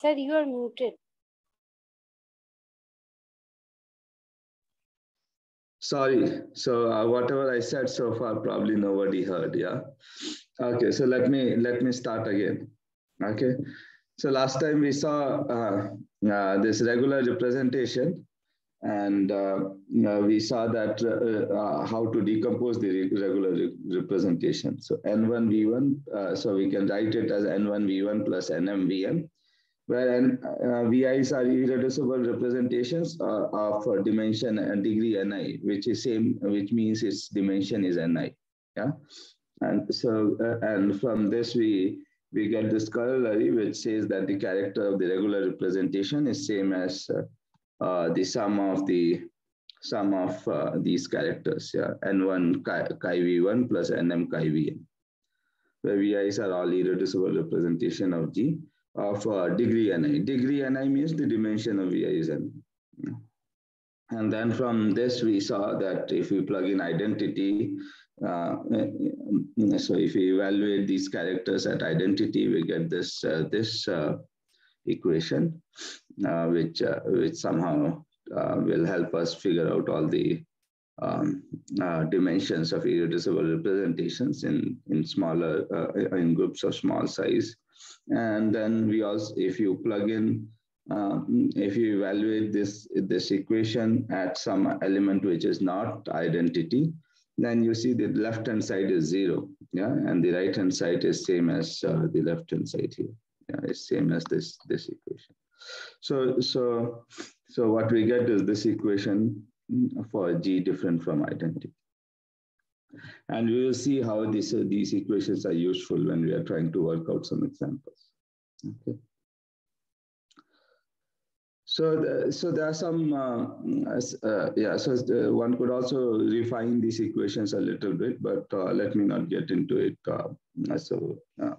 Sir, you are muted. Sorry. So uh, whatever I said so far, probably nobody heard. Yeah. Okay. So let me let me start again. Okay. So last time we saw uh, uh, this regular representation, and uh, we saw that uh, uh, how to decompose the regular re representation. So n1v1. so we can write it as n1v1 plus nmvn where uh, VIs are irreducible representations uh, of dimension and degree Ni, which is same, which means its dimension is Ni. Yeah, and so uh, and from this we we get this corollary which says that the character of the regular representation is same as uh, the sum of the sum of uh, these characters. Yeah, n1 chi, chi v1 plus nm chi vn, where VIs are all irreducible representation of G of uh, degree Ni. Degree Ni means the dimension of Vi is N. And then from this, we saw that if we plug in identity, uh, so if we evaluate these characters at identity, we get this uh, this uh, equation, uh, which uh, which somehow will help us figure out all the um, dimensions of irreducible representations in in smaller in groups of small size. And then we also, if you plug in, uh, if you evaluate this, this equation at some element which is not identity, then you see the left-hand side is zero, yeah, and the right-hand side is same as uh, the left-hand side here, yeah, it's same as this, this equation. So, so, so what we get is this equation for G different from identity. And we will see how this, uh, these equations are useful when we are trying to work out some examples. Okay. So, the, so there are some, uh, uh, yeah, so the, one could also refine these equations a little bit, but uh, let me not get into it. Uh, so, uh,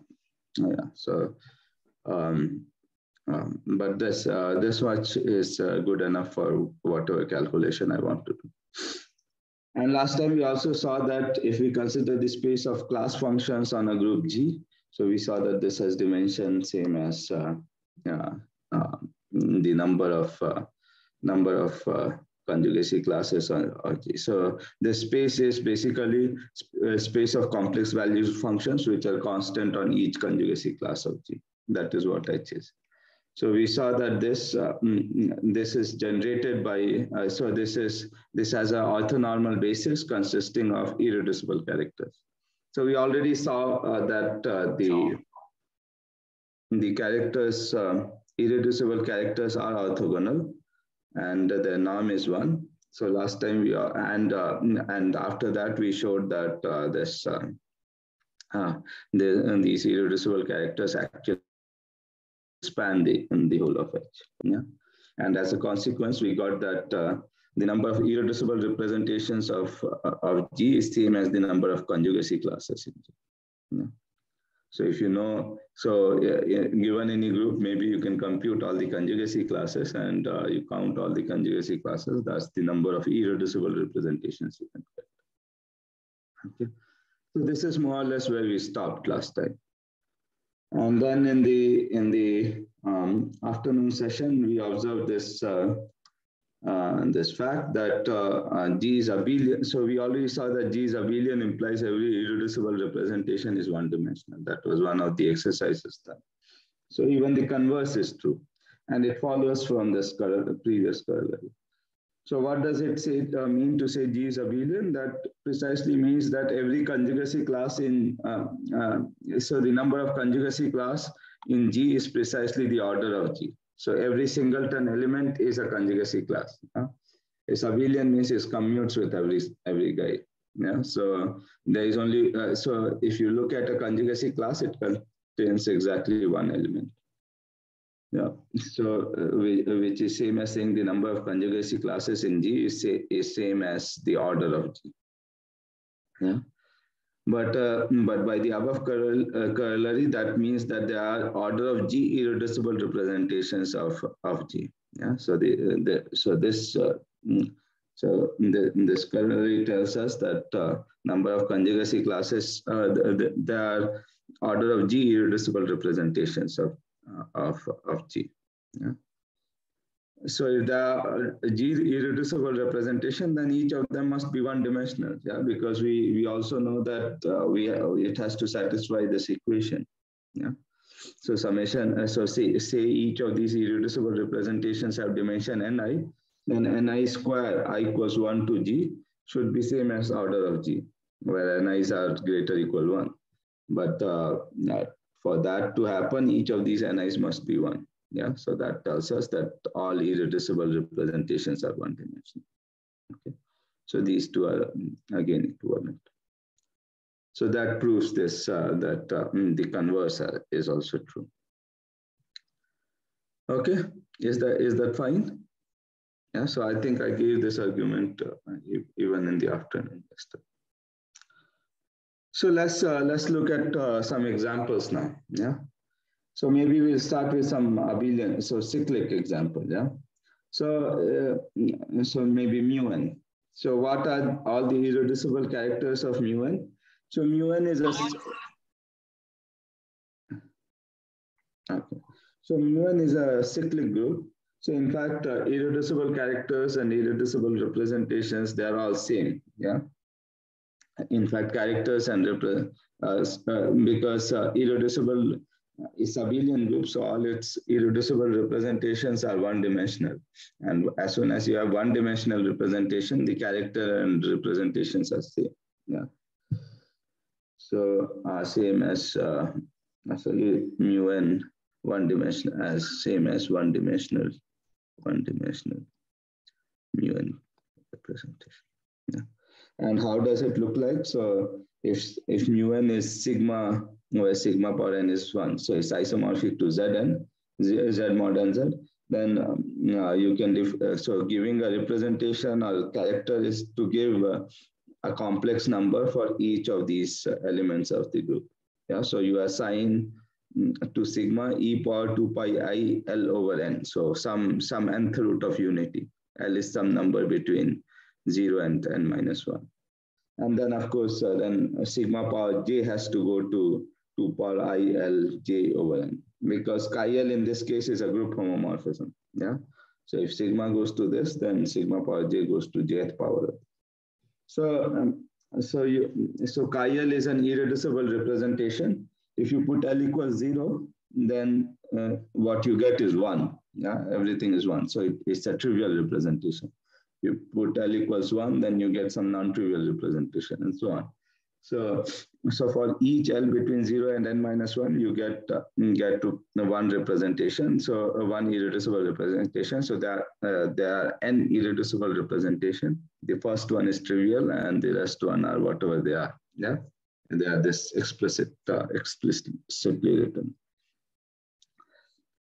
yeah, so, um, um, but this, uh, this much is good enough for whatever calculation I want to do. And last time we also saw that if we consider the space of class functions on a group G, so we saw that this has dimension same as uh, uh, uh, the number of uh, number of uh, conjugacy classes on, G. So the space is basically sp space of complex values functions which are constant on each conjugacy class of G. That is what H is. So we saw that this uh, mm, this is generated by uh, so this is this has an orthonormal basis consisting of irreducible characters. So we already saw uh, that uh, the the characters uh, irreducible characters are orthogonal, and their norm is one. So last time we are and uh, and after that we showed that this the, these irreducible characters actually span the, the whole of H. Yeah? And as a consequence, we got that uh, the number of irreducible representations of, uh, of G is same as the number of conjugacy classes in G. Yeah? So if you know, so given any group, maybe you can compute all the conjugacy classes and uh, you count all the conjugacy classes. That's the number of irreducible representations you can get. Okay. So this is more or less where we stopped last time. And then in the in the um, afternoon session, we observed this uh, uh, this fact that uh, uh, G is abelian. So we already saw that G is abelian implies every irreducible representation is one dimensional. That was one of the exercises done. So even the converse is true. And it follows from this previous corollary. So what does it say, uh, mean to say G is abelian? That precisely means that every conjugacy class in, uh, uh, so the number of conjugacy class in G is precisely the order of G. So every singleton element is a conjugacy class. It's abelian means it commutes with every, every guy. Yeah, so there is only, uh, so if you look at a conjugacy class, it contains exactly one element. Yeah, so uh, which is same as saying the number of conjugacy classes in G is, say, is same as the order of G. Yeah, but uh, but by the above uh, corollary, that means that there are order of G irreducible representations of of G. Yeah, so the, the so this uh, mm, so the, this corollary tells us that uh, number of conjugacy classes uh, there are order of G irreducible representations of uh, of, of G. Yeah. So if the G is irreducible representation, then each of them must be one dimensional. Yeah, because we, we also know that uh, we it has to satisfy this equation. Yeah. So summation, uh, so say, say each of these irreducible representations have dimension ni, then ni square i equals 1 to g should be same as order of g, where ni's are greater equal 1. But uh, for that to happen, each of these ni's must be 1. Yeah, so that tells us that all irreducible representations are one dimensional. Okay, so these two are again equivalent. So that proves this, uh, that uh, mm, the converse is also true. Okay, is that, is that fine? Yeah, so I think I gave this argument uh, even in the afternoon. So let's, uh, let's look at uh, some examples now, yeah? So maybe we'll start with some abelian, so cyclic example, yeah? So, uh, so maybe mu n. So what are all the irreducible characters of mu n? So mu n is a okay. So mu n is a cyclic group. So in fact, uh, irreducible characters and irreducible representations, they're all same. Yeah. In fact, characters and uh, uh, because uh, irreducible is abelian group, so all its irreducible representations are one-dimensional. And as soon as you have one-dimensional representation, the character and representations are same. Yeah. So uh, same as uh, actually mu n one dimensional as same as one dimensional, one dimensional mu n representation. And how does it look like? So if if mu n is sigma, where sigma power n is one, so it's isomorphic to zn, z, z mod n z, then um, uh, you can, uh, so giving a representation or character is to give uh, a complex number for each of these elements of the group. Yeah, so you assign mm, to sigma e power 2 pi i l over n. So some, some nth root of unity. L is some number between 0 and n minus 1. And then, of course, uh, then sigma power j has to go to 2 power i l j over n because chi l in this case is a group homomorphism. Yeah. So if sigma goes to this, then sigma power j goes to jth power. So, um, so you so chi l is an irreducible representation. If you put L equals zero, then uh, what you get is one. Yeah, everything is one. So it, it's a trivial representation. You put L equals one, then you get some non-trivial representation and so on. So, so for each L between zero and n minus one, you get uh, get to one representation. So uh, one irreducible representation. So there uh, there are n irreducible representation. The first one is trivial, and the rest one are whatever they are. Yeah, and they are this explicit uh, explicitly written.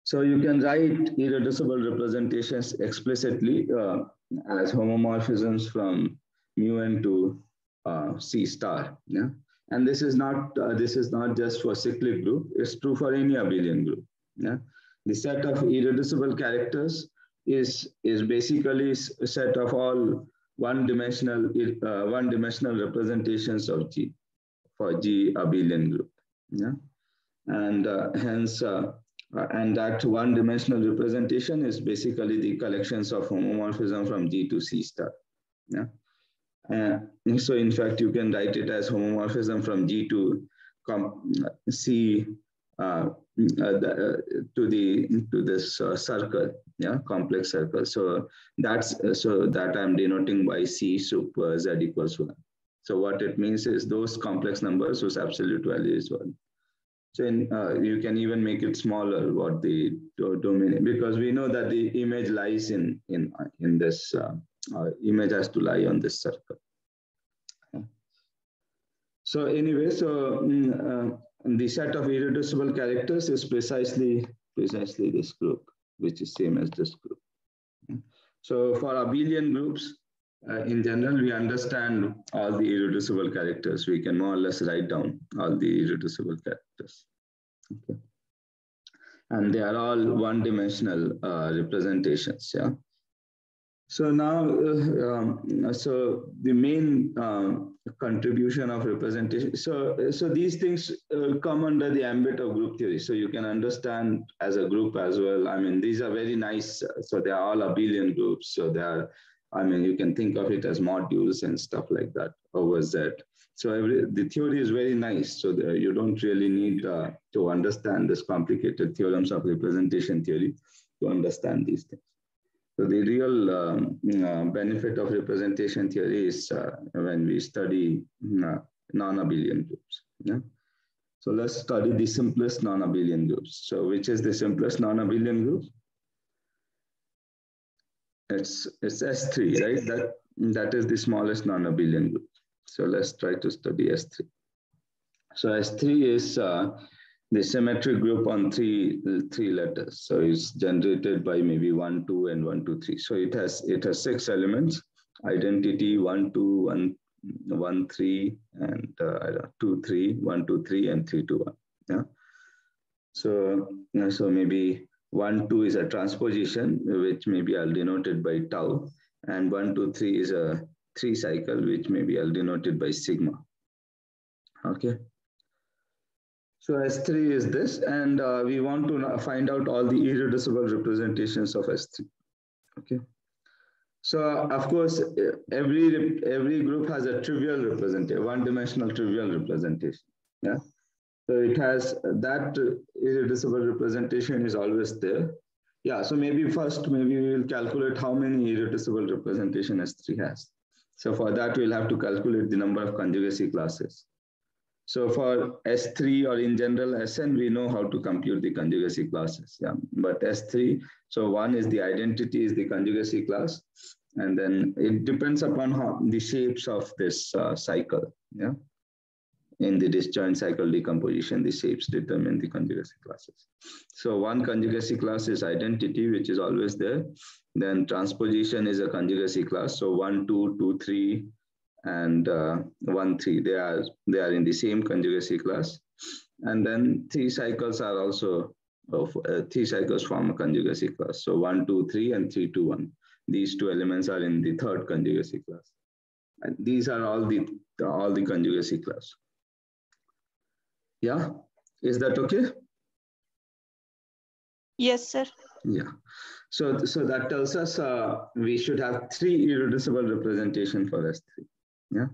So you can write irreducible representations explicitly uh, as homomorphisms from mu n to uh, C star. Yeah, and this is not uh, this is not just for cyclic group. It's true for any abelian group. Yeah, the set of irreducible characters is is basically a set of all one-dimensional uh, one-dimensional representations of G for G abelian group. Yeah, and uh, hence. Uh, and that one-dimensional representation is basically the collections of homomorphism from G to C star. Yeah. Uh, so in fact, you can write it as homomorphism from G to C uh, uh, the, uh, to the to this uh, circle, yeah, complex circle. So that's so that I'm denoting by C sup Z equals one. So what it means is those complex numbers whose absolute value is one. So in, you can even make it smaller what the domain because we know that the image lies in in in this uh, image has to lie on this circle. So anyway, so mm, uh, the set of irreducible characters is precisely precisely this group, which is same as this group. So for abelian groups, uh, in general, we understand all the irreducible characters. We can more or less write down all the irreducible characters. Okay. And they are all one-dimensional uh, representations. Yeah. So now, uh, um, so the main uh, contribution of representation. So, so these things uh, come under the ambit of group theory. So you can understand as a group as well. I mean, these are very nice. So they are all abelian groups. So they are, I mean, you can think of it as modules and stuff like that over Z. So every, the theory is very nice. So the, you don't really need uh, to understand this complicated theorems of representation theory to understand these things. So the real um, uh, benefit of representation theory is uh, when we study uh, non-abelian groups. Yeah? So let's study the simplest non-abelian groups. So which is the simplest non-abelian group? It's, it's S3, right? That, that is the smallest non-abelian group. So let's try to study S3. So S3 is uh, the symmetric group on three three letters. So it's generated by maybe one, two, and one, two, three. So it has it has six elements: identity, one, two, one, one, three, and uh, two, three, one, two, three, and three, two, one. Yeah. So so maybe one, two is a transposition, which maybe I'll denote it by tau, and one, two, three is a three cycle, which maybe I'll denote it by sigma. Okay. So S3 is this, and uh, we want to find out all the irreducible representations of S3. Okay. So of course, every every group has a trivial representation, one-dimensional trivial representation. Yeah. So it has that irreducible representation is always there. Yeah. So maybe first, maybe we'll calculate how many irreducible representation S3 has. So for that, we'll have to calculate the number of conjugacy classes. So for S3 or in general Sn, we know how to compute the conjugacy classes. Yeah, but S3, so one is the identity is the conjugacy class, and then it depends upon how the shapes of this uh, cycle. Yeah, in the disjoint cycle decomposition, the shapes determine the conjugacy classes. So one conjugacy class is identity, which is always there. Then transposition is a conjugacy class. So one, two, two, three, and uh, 1, 3. They are, they are in the same conjugacy class. And then three cycles are also, of, uh, three cycles form a conjugacy class. So 1, 2, 3 and 3, 2, 1. These two elements are in the third conjugacy class. And these are all the, all the conjugacy class. Yeah, is that okay? Yes, sir. Yeah. So, so that tells us uh, we should have three irreducible representation for S3. Yeah.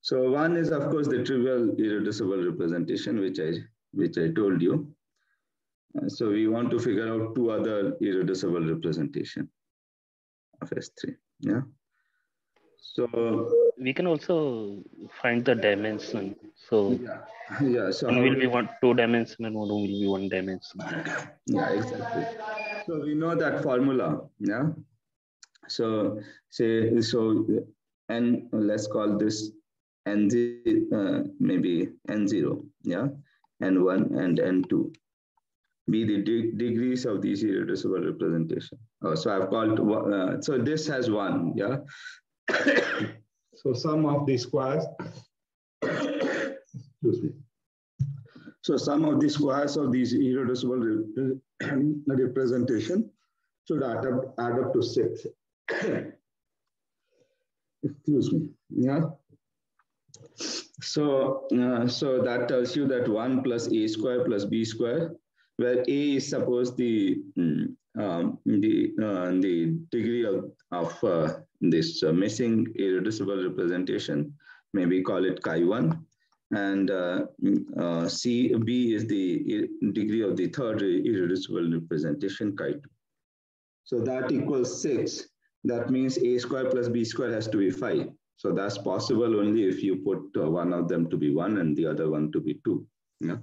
So one is of course the trivial irreducible representation, which I which I told you. Uh, so we want to figure out two other irreducible representation of S3. Yeah. So we can also find the dimension. So yeah, yeah. So one will be one two dimension and one will be one dimension. Yeah, exactly. So we know that formula. Yeah. So say so n let's call this n uh, maybe n0 yeah n1 and n2 be the de degrees of these irreducible representation oh, so i've called uh, so this has one yeah so sum of the squares excuse me. So sum of the squares of these irreducible re representation should add up, add up to six. Excuse me yeah. So uh, so that tells you that 1 plus a square plus b square where a is suppose the mm, um, the uh, the degree of, of uh, this uh, missing irreducible representation maybe call it chi1 and uh, mm, uh, c b is the degree of the third irreducible representation chi2 so that equals 6 that means a square plus b square has to be 5. So that's possible only if you put uh, one of them to be 1 and the other one to be 2. Yeah?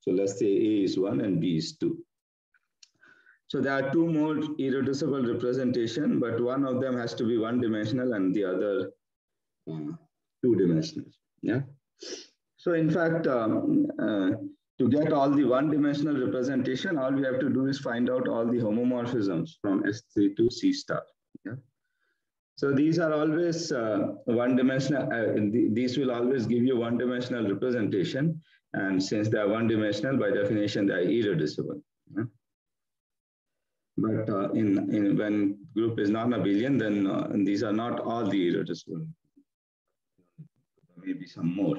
So let's say a is 1 and b is 2. So there are two more irreducible representation, but one of them has to be one dimensional and the other uh, two dimensional. Yeah. So in fact, um, uh, to get all the one dimensional representation, all we have to do is find out all the homomorphisms from S3 to C star. Yeah. So these are always uh, one-dimensional. Uh, th these will always give you one-dimensional representation, and since they are one-dimensional, by definition, they are irreducible. But uh, in, in when group is non-abelian, then uh, these are not all the irreducible maybe some more.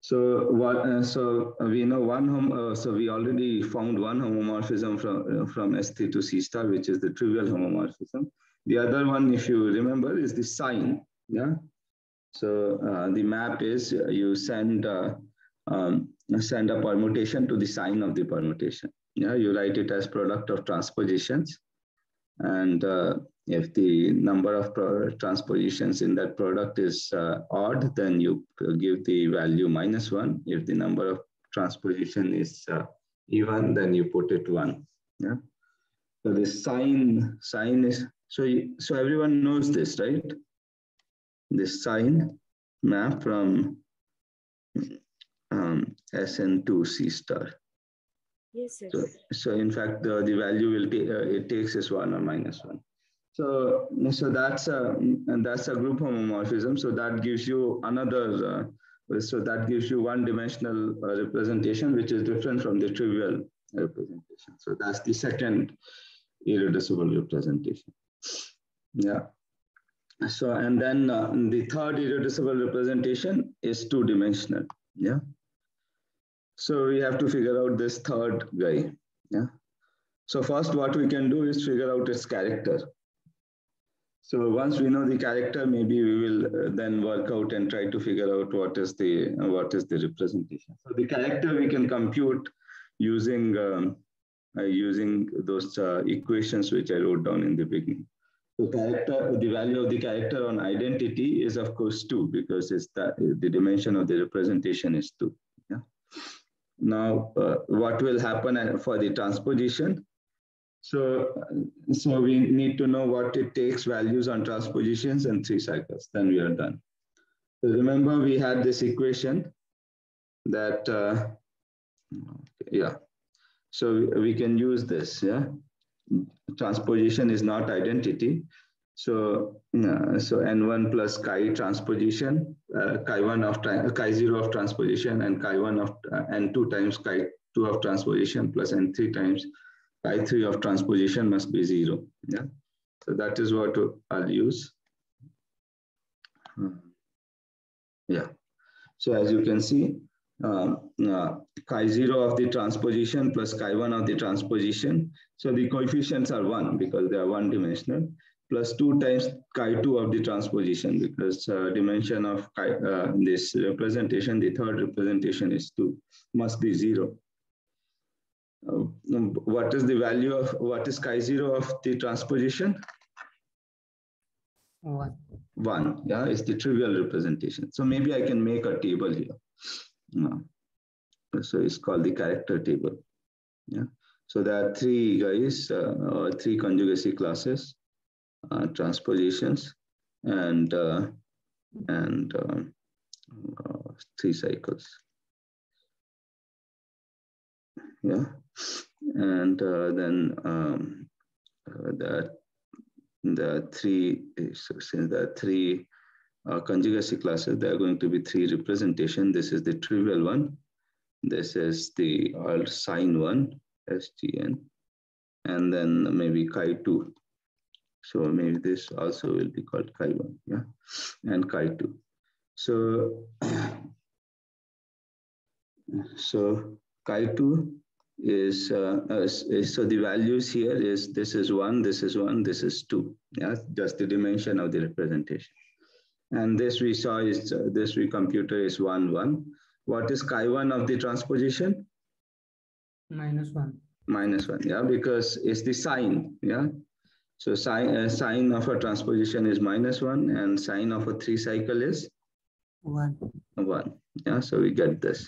So what? Uh, so we know one Hom Uh, so we already found one homomorphism from uh, from S3 to C star, which is the trivial homomorphism. The other one, if you remember, is the sign. Yeah. So uh, the map is uh, you send uh, um, send a permutation to the sign of the permutation. Yeah, you write it as product of transpositions, and uh, if the number of transpositions in that product is uh, odd, then you give the value minus one. If the number of transposition is uh, even, then you put it one. Yeah. So the sign sign is so so everyone knows this, right? This sign map from um, SN to C star. Yes. So, so in fact, the, the value will take uh, it takes is one or minus one. So, so that's a that's a group homomorphism. So that gives you another. Uh, so that gives you one-dimensional uh, representation, which is different from the trivial representation. So that's the second irreducible representation. Yeah. So and then uh, the third irreducible representation is two-dimensional. Yeah. So we have to figure out this third guy. Yeah. So first what we can do is figure out its character. So once we know the character, maybe we will uh, then work out and try to figure out what is the what is the representation. So the character we can compute using um, uh, using those uh, equations which I wrote down in the beginning. So character, the value of the character on identity is of course two because it's the, the dimension of the representation is two. Yeah. Now, uh, what will happen for the transposition? So, so we need to know what it takes values on transpositions and three cycles, then we are done. So remember we had this equation that, uh, yeah, so we can use this, yeah. Transposition is not identity. So, uh, so N1 plus chi transposition, uh, chi1 of, chi0 of transposition and chi1 of, uh, N2 times chi2 of transposition plus N3 times chi3 of transposition must be zero. Yeah. So that is what I'll use. Hmm. Yeah. So as you can see, um, uh, chi0 of the transposition plus chi1 of the transposition. So the coefficients are one because they are one dimensional plus two times chi2 of the transposition because uh, dimension of chi, uh, this representation, the third representation is two, must be zero. Uh, what is the value of, what is chi0 of the transposition? One. One, yeah, it's the trivial representation. So maybe I can make a table here. No. So it's called the character table. Yeah. So there are three guys, uh, three conjugacy classes, uh, transpositions, and uh, and um, uh, three cycles. Yeah, and uh, then um, uh, the the three so since are three uh, conjugacy classes, there are going to be three representation. This is the trivial one. This is the alt sign one, SGN, and then maybe chi2. So maybe this also will be called chi1, yeah, and chi2. So, so chi2 is, uh, is, so the values here is this is one, this is one, this is two, yeah, just the dimension of the representation. And this we saw is, uh, this we computer is one, one. What is chi1 of the transposition? Minus one. Minus one, yeah, because it's the sign, yeah. So sign, uh, sign of a transposition is minus one and sign of a three cycle is? One. One, yeah, so we get this.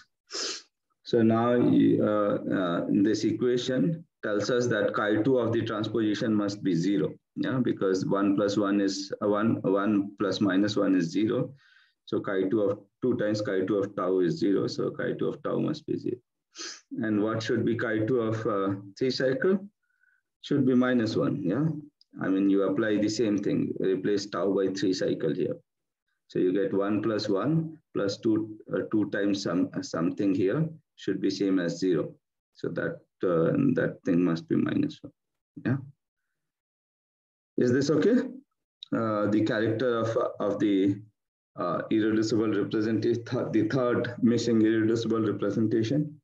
So now uh, uh, this equation tells us that chi2 of the transposition must be zero yeah, because one plus one is one, one plus minus one is zero. So chi2 of two times chi2 of tau is zero. So chi2 of tau must be zero. And what should be chi2 of uh, three cycle? Should be minus one, yeah? I mean, you apply the same thing, replace tau by three cycle here. So you get one plus one plus two, uh, two times some, something here should be same as zero. So that, uh, that thing must be minus one, yeah? Is this okay? Uh, the character of, of the uh, irreducible representation, the third missing irreducible representation.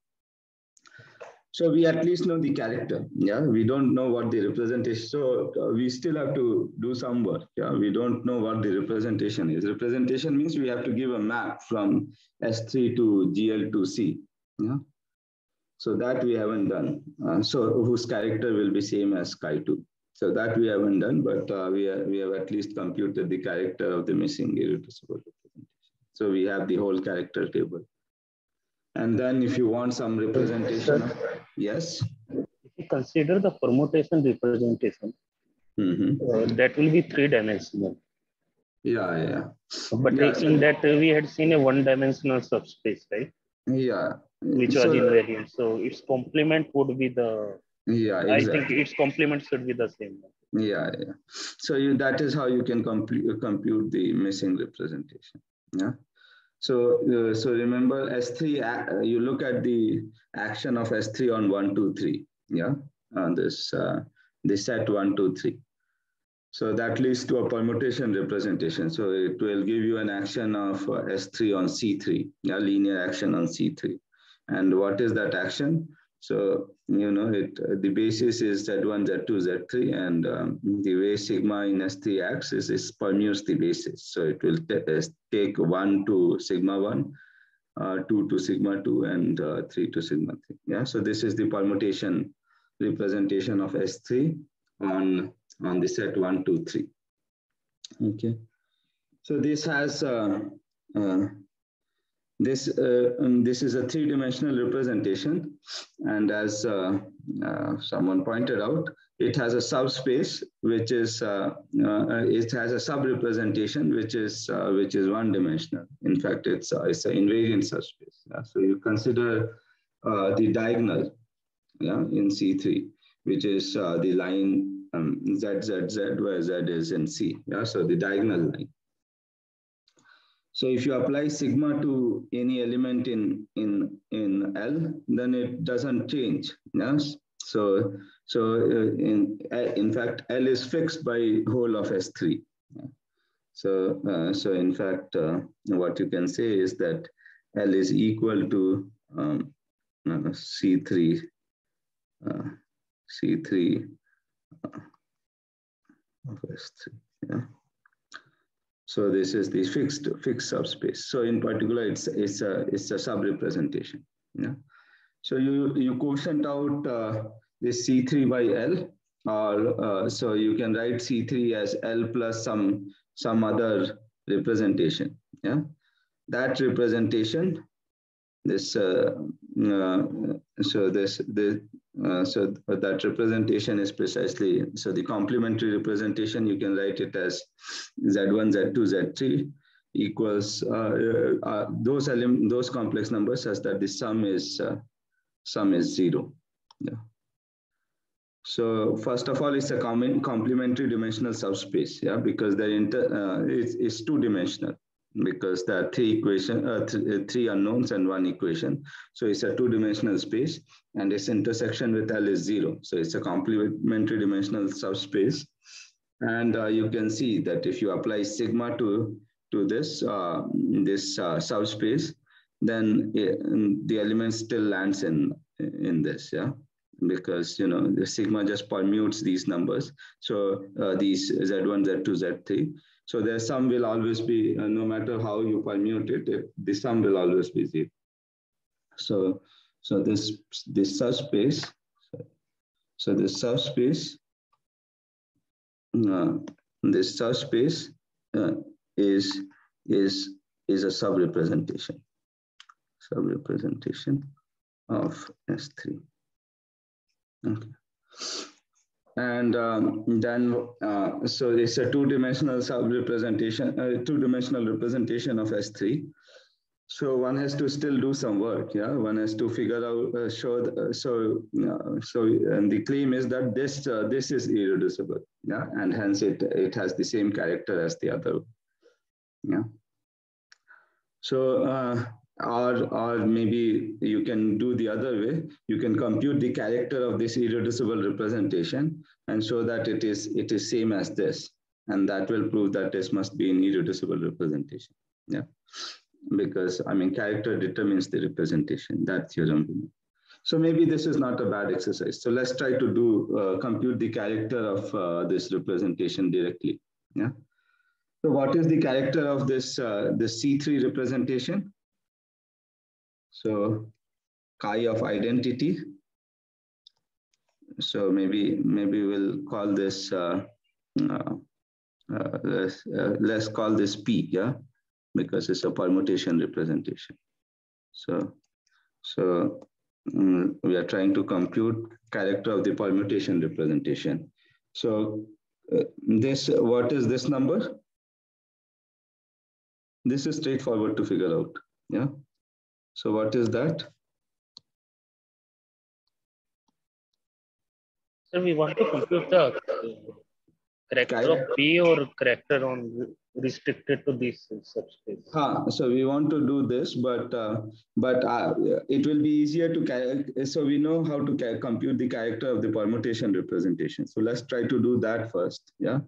So we at least know the character. Yeah, we don't know what the representation. Is. So uh, we still have to do some work. Yeah, we don't know what the representation is. Representation means we have two give a map from S3 to GL to C. Yeah. So that we haven't done. Uh, so whose character will be same as Chi2. So that we haven't done, but uh, we, are, we have at least computed the character of the missing irreducible representation. So we have the whole character table. And then if you want some representation, of, yes? If you consider the permutation representation, mm -hmm. uh, that will be three dimensional. Yeah, yeah. But yeah, in that uh, we had seen a one dimensional subspace, right? Yeah. Which was so, invariant. So its complement would be the yeah, exactly. I think its complement should be the same. Yeah, yeah. So you, that is how you can compute, compute the missing representation. Yeah. So, uh, so remember S3, uh, you look at the action of S3 on 1, 2, 3, Yeah, on this, uh, this set 1, 2, 3. So that leads to a permutation representation. So it will give you an action of uh, S3 on C3, a linear action on C3. And what is that action? So, you know, it uh, the basis is Z1, Z2, Z3, and um, the way sigma in S3 acts is, is permutes the basis. So it will uh, take 1 to sigma 1, uh, 2 to sigma 2, and uh, 3 to sigma 3. Yeah, so this is the permutation representation of S3 on, on the set 1, 2, 3. Okay. So this has uh, uh this, uh, um, this is a three-dimensional representation. And as uh, uh, someone pointed out, it has a subspace, which is, it has a sub-representation, which is, which is one-dimensional. In fact, it's, it's an invariant subspace. Yeah? So you consider the diagonal yeah, in C3, which is the line um, Z, Z, Z, where Z is in C. Yeah? So the diagonal line. So if you apply sigma to any element in, in, in L, then it doesn't change. Yes? So, so uh, in, uh, in fact, L is fixed by whole of S3. So, uh, so in fact, uh, what you can say is that L is equal to um, C3, uh, C3 uh, of S3. Yeah. So this is the fixed fixed subspace. So in particular, it's it's a it's a sub-representation. Yeah. So you you quotient out uh, this C3 by L, or uh, so you can write C3 as L plus some some other representation. Yeah. That representation, this uh, uh so this the uh, so that representation is precisely, so the complementary representation, you can write it as Z1, Z2, Z3 equals those element, those complex numbers such that the sum is sum is zero. Yeah. So first of all, it's a common complementary dimensional subspace, yeah, because the inter uh, it's, it's two dimensional because there are three equation, uh, th uh, three unknowns and one equation. So it's a two-dimensional space, and its intersection with L is zero. So it's a complementary dimensional subspace. And uh, you can see that if you apply sigma to to this uh, this uh, subspace, then it, the element still lands in in this, yeah because you know the sigma just permutes these numbers so uh, these z1 z2 z3 so the sum will always be, uh, no matter how you permute it, the sum will always be zero. So, so this, this subspace, so this subspace, uh, this subspace uh, is, is, is a sub-representation, sub-representation of S3. Okay. And um, then, uh, so it's a two-dimensional sub-representation, uh, two-dimensional representation of S3. So one has to still do some work, yeah. One has to figure out, uh, show. The, uh, so, uh, so, and the claim is that this uh, this is irreducible, yeah, and hence it it has the same character as the other, yeah. So or, or maybe you can do the other way. You can compute the character of this irreducible representation and show that it is, it is same as this. And that will prove that this must be an irreducible representation. Yeah, because I mean, character determines the representation. That theorem. So maybe this is not a bad exercise. So let's try to do uh, compute the character of uh, this representation directly. Yeah. So what is the character of this uh, this C3 representation? So chi of identity. So maybe maybe we'll call this uh, uh, uh, let's let's call this P. Yeah, because it's a permutation representation. So so um, we are trying to compute character of the permutation representation. So uh, this, what is this number? This is straightforward to figure out. Yeah. So what is that? So we want to compute the character of P or character on restricted to this subspace. Huh, so we want to do this, but uh, but uh, it will be easier to so we know how to compute the character of the permutation representation. So let's try to do that first. Yeah.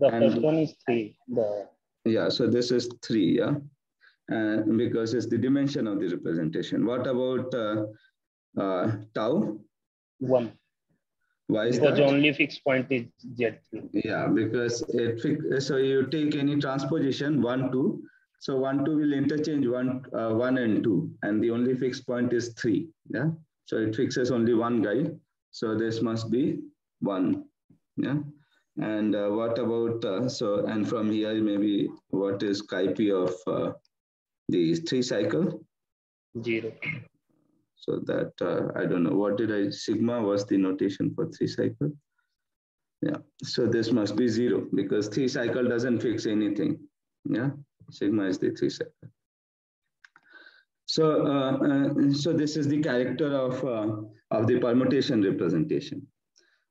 The and, first one is three. The yeah. So this is three. Yeah. And because it's the dimension of the representation. What about uh, uh, tau? One. Why is because that? only fixed point is Z3. Yeah, because it so you take any transposition one two, so one two will interchange one uh, one and two, and the only fixed point is three. Yeah, so it fixes only one guy, so this must be one. Yeah, and uh, what about uh, so and from here maybe what is chi p of uh, the three cycle? Zero. So that, uh, I don't know, what did I, sigma was the notation for three cycle. Yeah, so this must be zero because three cycle doesn't fix anything. Yeah, sigma is the three cycle. So, uh, uh, so this is the character of, uh, of the permutation representation.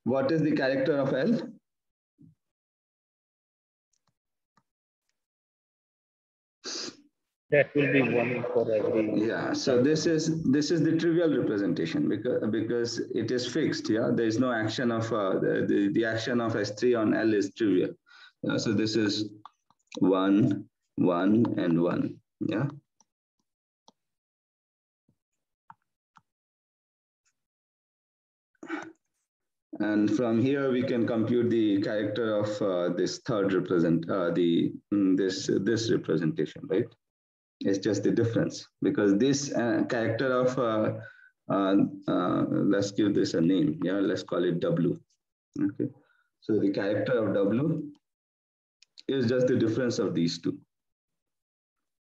What is the character of L? That will be one for every yeah so this is this is the trivial representation because because it is fixed yeah? There is no action of uh, the, the, the action of s3 on l is trivial. Yeah, so this is one one and one yeah? And from here, we can compute the character of uh, this third represent, uh, the mm, this this representation, right? It's just the difference because this uh, character of, uh, uh, uh, let's give this a name. Yeah, let's call it W. Okay. So the character of W is just the difference of these two.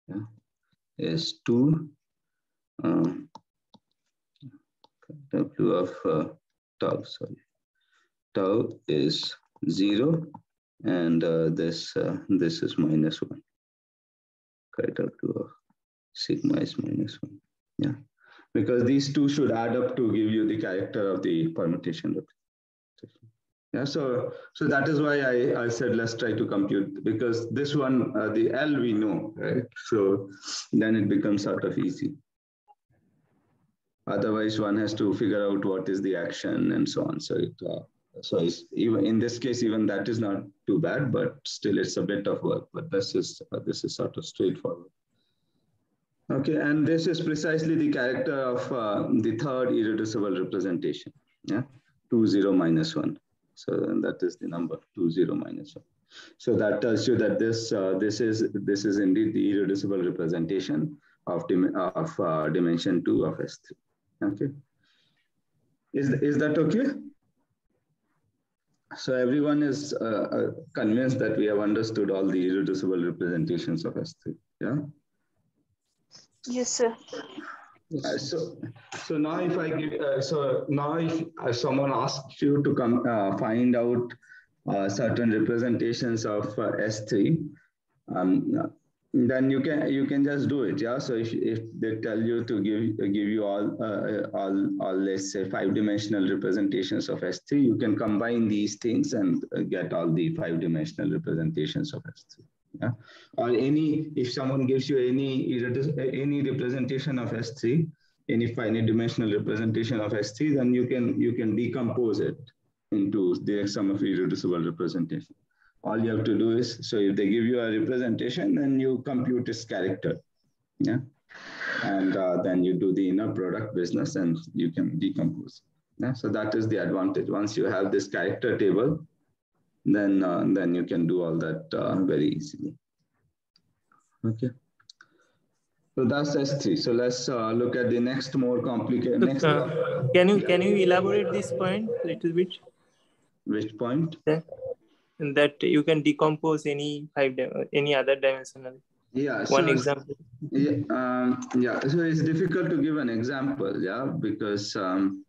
Yeah. Is two uh, W of uh, tau, sorry. Tau is zero and this, this is minus one up to sigma is minus one. Yeah, because these two should add up to give you the character of the permutation representation. Yeah, so so that is why I, I said let's try to compute because this one uh, the L we know right so then it becomes sort of easy. Otherwise, one has to figure out what is the action and so on. So it uh, so even in this case, even that is not too bad, but still it's a bit of work. But this is uh, this is sort of straightforward. Okay, and this is precisely the character of uh, the third irreducible representation. Yeah, two zero minus one. So that is the number two zero minus one. So that tells you that this uh, this is this is indeed the irreducible representation of dim of uh, dimension two of S three. Okay, is is that okay? So everyone is uh, uh, convinced that we have understood all the irreducible representations of S3. Yeah. Yes, sir. Uh, so, so now if I give, uh, so now if uh, someone asks you to come uh, find out certain representations of S3, um, then you can you can just do it yeah? So if, if they tell you to give give you all uh, all all let's say five dimensional representations of s3 you can combine these things and uh, get all the five dimensional representations of s3 yeah? Or any if someone gives you any any representation of s3 any finite dimensional representation of s3 then you can you can decompose it into the sum of irreducible representation all you have to do is, so if they give you a representation, then you compute its character. Yeah. And uh, then you do the inner product business and you can decompose. Yeah. So that is the advantage. Once you have this character table, then, uh, then you can do all that uh, very easily. Okay. So that's S3. So let's uh, look at the next more complicated. Next uh, can you can you elaborate this point a little bit? Which point? Yeah. That you can decompose any five any other dimensional. Yeah. One so, example. Yeah. Um, yeah. So it's difficult to give an example. Yeah, because. Um,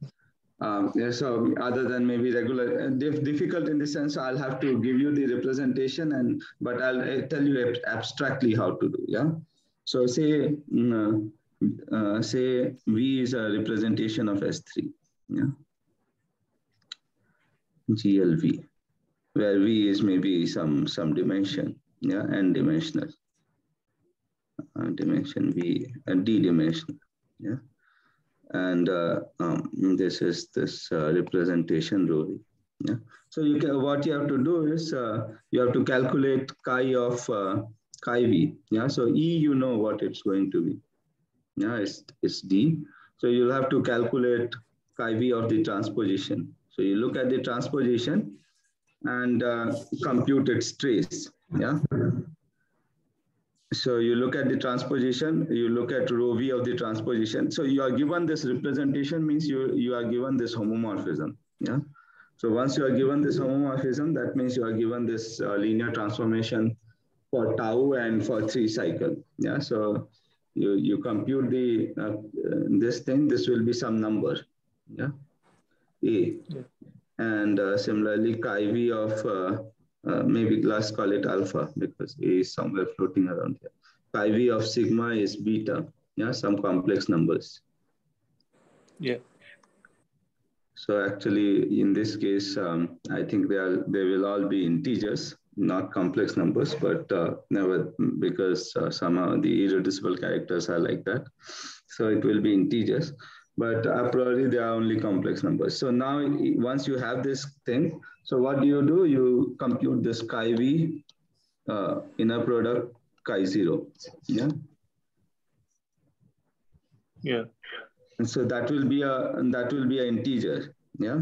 um, yeah, so other than maybe regular, uh, difficult in the sense I'll have to give you the representation and but I'll, I'll tell you abstractly how to do. Yeah. So say, mm, uh, uh, say V is a representation of S3, yeah? GLV, where V is maybe some, some dimension, yeah, n dimensional. Uh, dimension V, uh, D dimensional, yeah? And uh, um, this is this uh, representation V, yeah? So you can, what you have to do is uh, you have to calculate chi of uh, chi v. Yeah, so E, you know what it's going to be. Yeah, it's, it's D. So you'll have to calculate chi v of the transposition. So you look at the transposition and uh, compute its trace. Yeah. So you look at the transposition, you look at rho v of the transposition. So you are given this representation means you, you are given this homomorphism. Yeah. So once you are given this homomorphism, that means you are given this uh, linear transformation for tau and for three cycle. Yeah, so you, you compute the uh, this thing, this will be some number. Yeah, A. Yeah. And uh, similarly, chi v of uh, uh, maybe let's call it alpha because A is somewhere floating around here. Chi v of sigma is beta. Yeah, some complex numbers. Yeah. So actually, in this case, um, I think they are they will all be integers not complex numbers, but uh, never because uh, somehow the irreducible characters are like that. So it will be integers, but a priori they are only complex numbers. So now once you have this thing, so what do you do? You compute this chi v uh, inner product chi zero. Yeah. Yeah. And so that will be a that will be an integer. Yeah.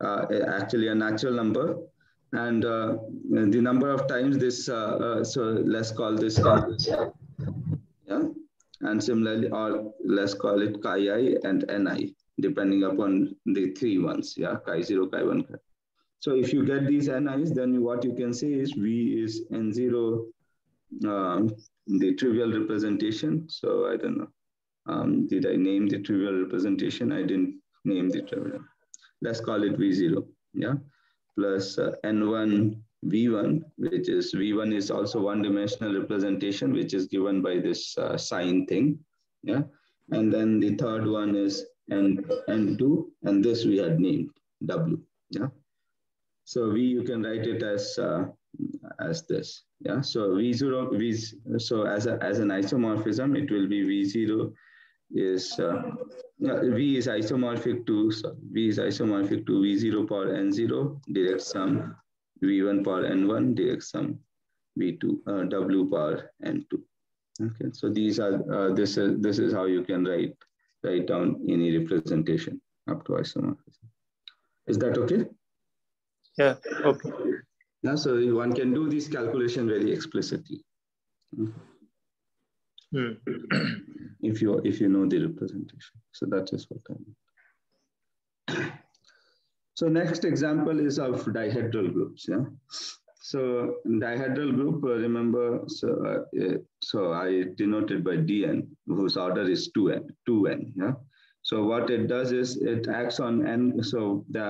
Uh, actually a natural number and uh, the number of times this, uh, uh, so let's call this, and similarly, or let's call it chi i and ni, depending upon the three ones, yeah, chi 0, chi 1, chi. So if you get these ni's, then what you can say is V is n0, um, the trivial representation. So I don't know. Um, did I name the trivial representation? I didn't name the trivial. Let's call it V0, yeah? plus uh, n1 v1, which is v1 is also one dimensional representation, which is given by this uh, sign thing. Yeah. And then the third one is n, n2, and this we had named w. Yeah. So v, you can write it as uh, as this. Yeah. So v0, v, so as, a, as an isomorphism, it will be v0 is uh, V is isomorphic to so V is isomorphic to V0 power N0 direct sum V1 power N1 direct sum V2 uh, W power N2. Okay, so these are uh, this is this is how you can write write down any representation up to isomorphism. Is that okay? Yeah. Okay. Yeah. So one can do this calculation very explicitly. Hmm. if you if you know the representation. So that is what I mean. So next example is of dihedral groups. Yeah. So dihedral group, uh, remember, so, uh, so I denoted by Dn, whose order is 2n, 2n. Yeah. So what it does is it acts on n. So the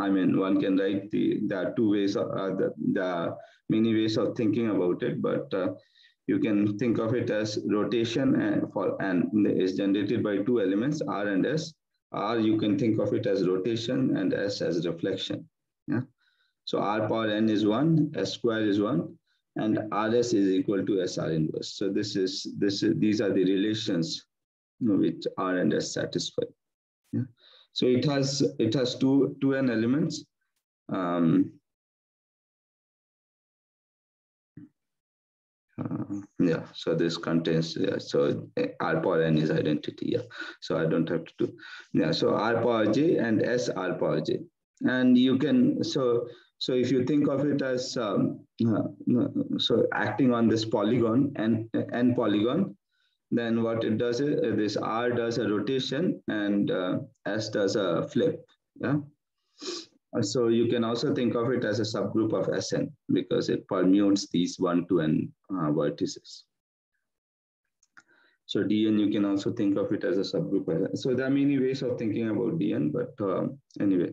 I mean, one can write the are two ways, uh, the, the many ways of thinking about it, but uh, you can think of it as rotation and for and is generated by two elements r and s r you can think of it as rotation and s as reflection yeah? So r power n is 1 s square is 1 and rs is equal to sr inverse. So this is this is these are the relations which r and s satisfy yeah? So it has it has two two n elements. Um Uh, yeah, so this contains, yeah, so uh, R power n is identity, yeah. So I don't have to do, yeah, so R power j and S R power j. And you can, so so if you think of it as, um, uh, so acting on this polygon and n polygon, then what it does is uh, this R does a rotation and uh, S does a flip, yeah. So you can also think of it as a subgroup of Sn because it permutes these one, two, and uh, vertices. So Dn, you can also think of it as a subgroup. So there are many ways of thinking about Dn, but uh, anyway.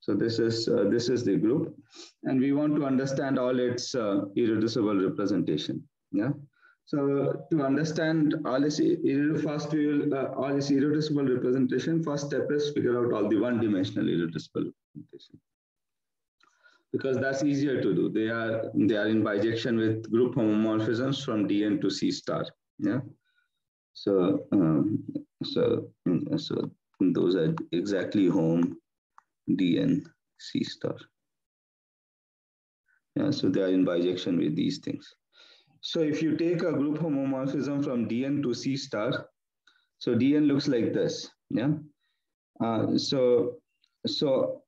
So this is uh, this is the group, and we want to understand all its uh, irreducible representation. Yeah. So to understand all this, first we will uh, all this irreducible representation. First step is figure out all the one-dimensional irreducible because that's easier to do. They are they are in bijection with group homomorphisms from Dn to C star. Yeah. So um, so so those are exactly Hom Dn C star. Yeah. So they are in bijection with these things. So if you take a group homomorphism from Dn to C star, so Dn looks like this. Yeah. Uh, so so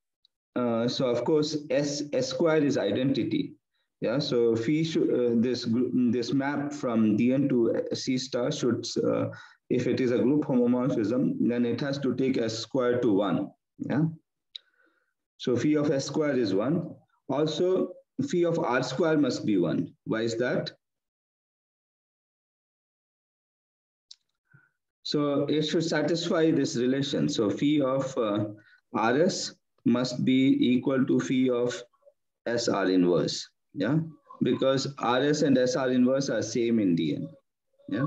uh, so of course, S, S square is identity. Yeah, so phi uh, this this map from Dn to C star should, uh, if it is a group homomorphism, then it has to take S square to one. Yeah. So phi of S square is one. Also, phi of R square must be one. Why is that? So it should satisfy this relation. So phi of uh, RS must be equal to phi of SR inverse. Yeah, because RS and SR inverse are same in Dn. Yeah,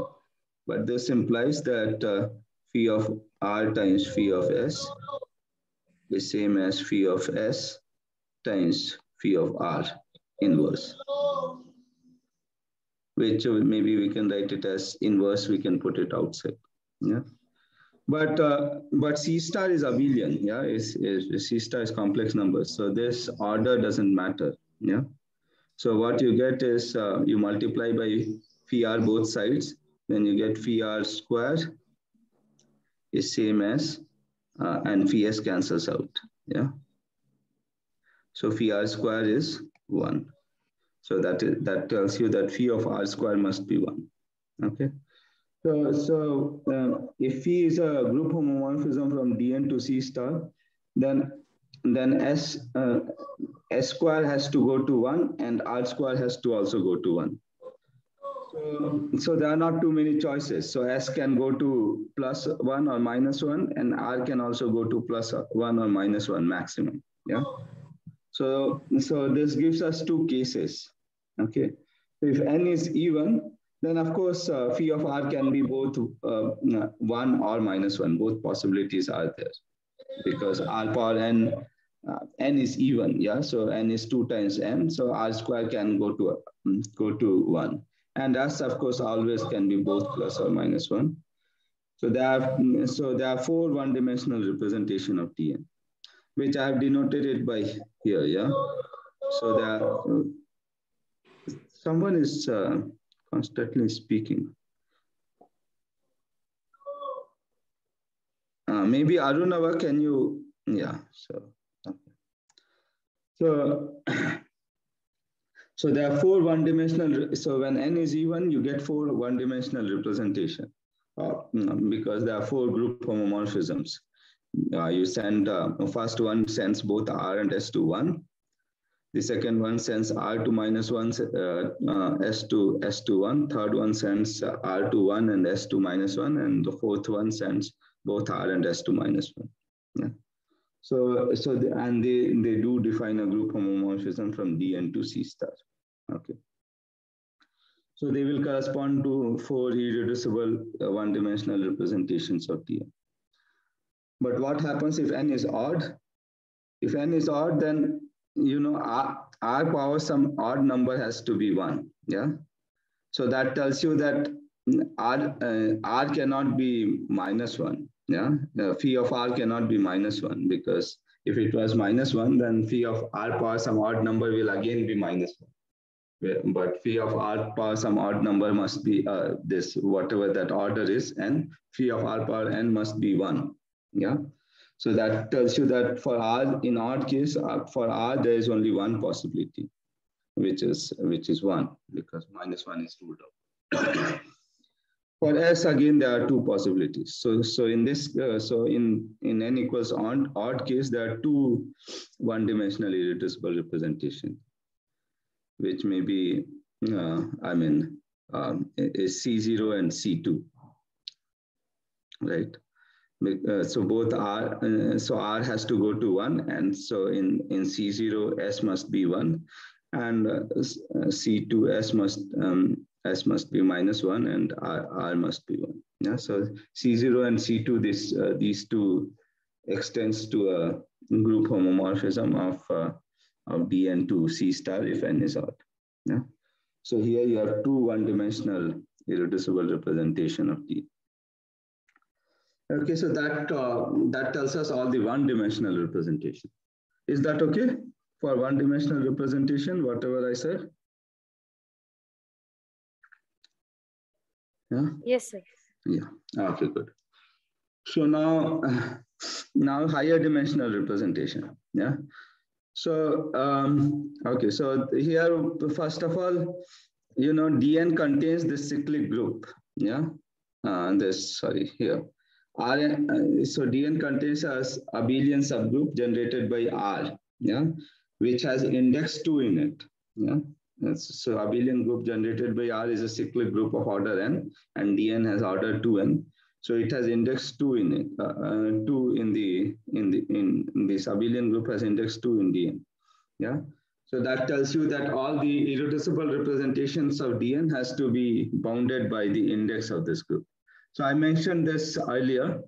but this implies that uh, phi of R times phi of S is same as phi of S times phi of R inverse. Which maybe we can write it as inverse, we can put it outside. Yeah. But uh, but C star is abelian, yeah. Is is C star is complex numbers, so this order doesn't matter, yeah. So what you get is uh, you multiply by phi r both sides, then you get phi r square is same as uh, and phi s cancels out, yeah. So phi r square is one. So that is, that tells you that phi of r square must be one, okay. So, so uh, if phi is a group homomorphism from Dn to C star, then then S uh, S square has to go to one and R square has to also go to one. So, so there are not too many choices. So S can go to plus one or minus one and R can also go to plus one or minus one maximum. Yeah. So, so this gives us two cases. Okay. So if N is even, then of course, uh, phi of r can be both uh, one or minus one. Both possibilities are there because r power n, uh, n is even, yeah. So n is two times m. So r square can go to um, go to one, and s of course always can be both plus or minus one. So there are so there are four one-dimensional representation of Dn, which I have denoted it by here, yeah. So there, are, someone is constantly speaking. Uh, maybe Arunava, can you, yeah, so. So, so there are four one-dimensional, so when n is even, you get four one-dimensional representation uh, because there are four group homomorphisms. Uh, you send, uh, first one sends both R and S to one, the second one sends R to minus one, uh, uh, S to S to one. Third one sends uh, R to one and S to minus one. And the fourth one sends both R and S to minus one. Yeah. So, so the, and they, they do define a group homomorphism from Dn to C star. Okay. So they will correspond to four irreducible uh, one-dimensional representations of Dn. But what happens if n is odd? If n is odd, then you know, R, R power some odd number has to be one. Yeah. So that tells you that R, uh, R cannot be minus one. Yeah. The phi of R cannot be minus one because if it was minus one, then phi of R power some odd number will again be minus one. but phi of r power some odd number must be uh, this whatever that order is and phi of r power n must be one yeah so that tells you that for r in odd case uh, for r there is only one possibility which is which is one because minus one is ruled out for s again there are two possibilities so so in this uh, so in in n equals odd odd case there are two one dimensional irreducible representation which may be, uh, I mean, um, is C0 and C2, right? Uh, so both R, uh, so R has to go to one, and so in, in C0, S must be one, and uh, C2, S must, um, S must be minus one, and R, R must be one. Yeah, so C0 and C2, this, uh, these two extends to a group homomorphism of uh, of dn to c star if n is odd. Yeah. So here you have two one-dimensional irreducible representation of d. Okay, so that uh, that tells us all the one-dimensional representation. Is that okay for one-dimensional representation? Whatever I said. Yeah. Yes, sir. Yeah. Okay. Good. So now, now higher dimensional representation. Yeah. So, um, okay, so here, first of all, you know, DN contains the cyclic group, yeah? Uh, this, sorry, here. R, uh, so DN contains a abelian subgroup generated by R, yeah, which has index 2 in it, yeah? So abelian group generated by R is a cyclic group of order n, and DN has order 2n. So it has index two in it, uh, uh, two in the in the in, in this abelian group has index two in Dn. Yeah. So that tells you that all the irreducible representations of Dn has to be bounded by the index of this group. So I mentioned this earlier,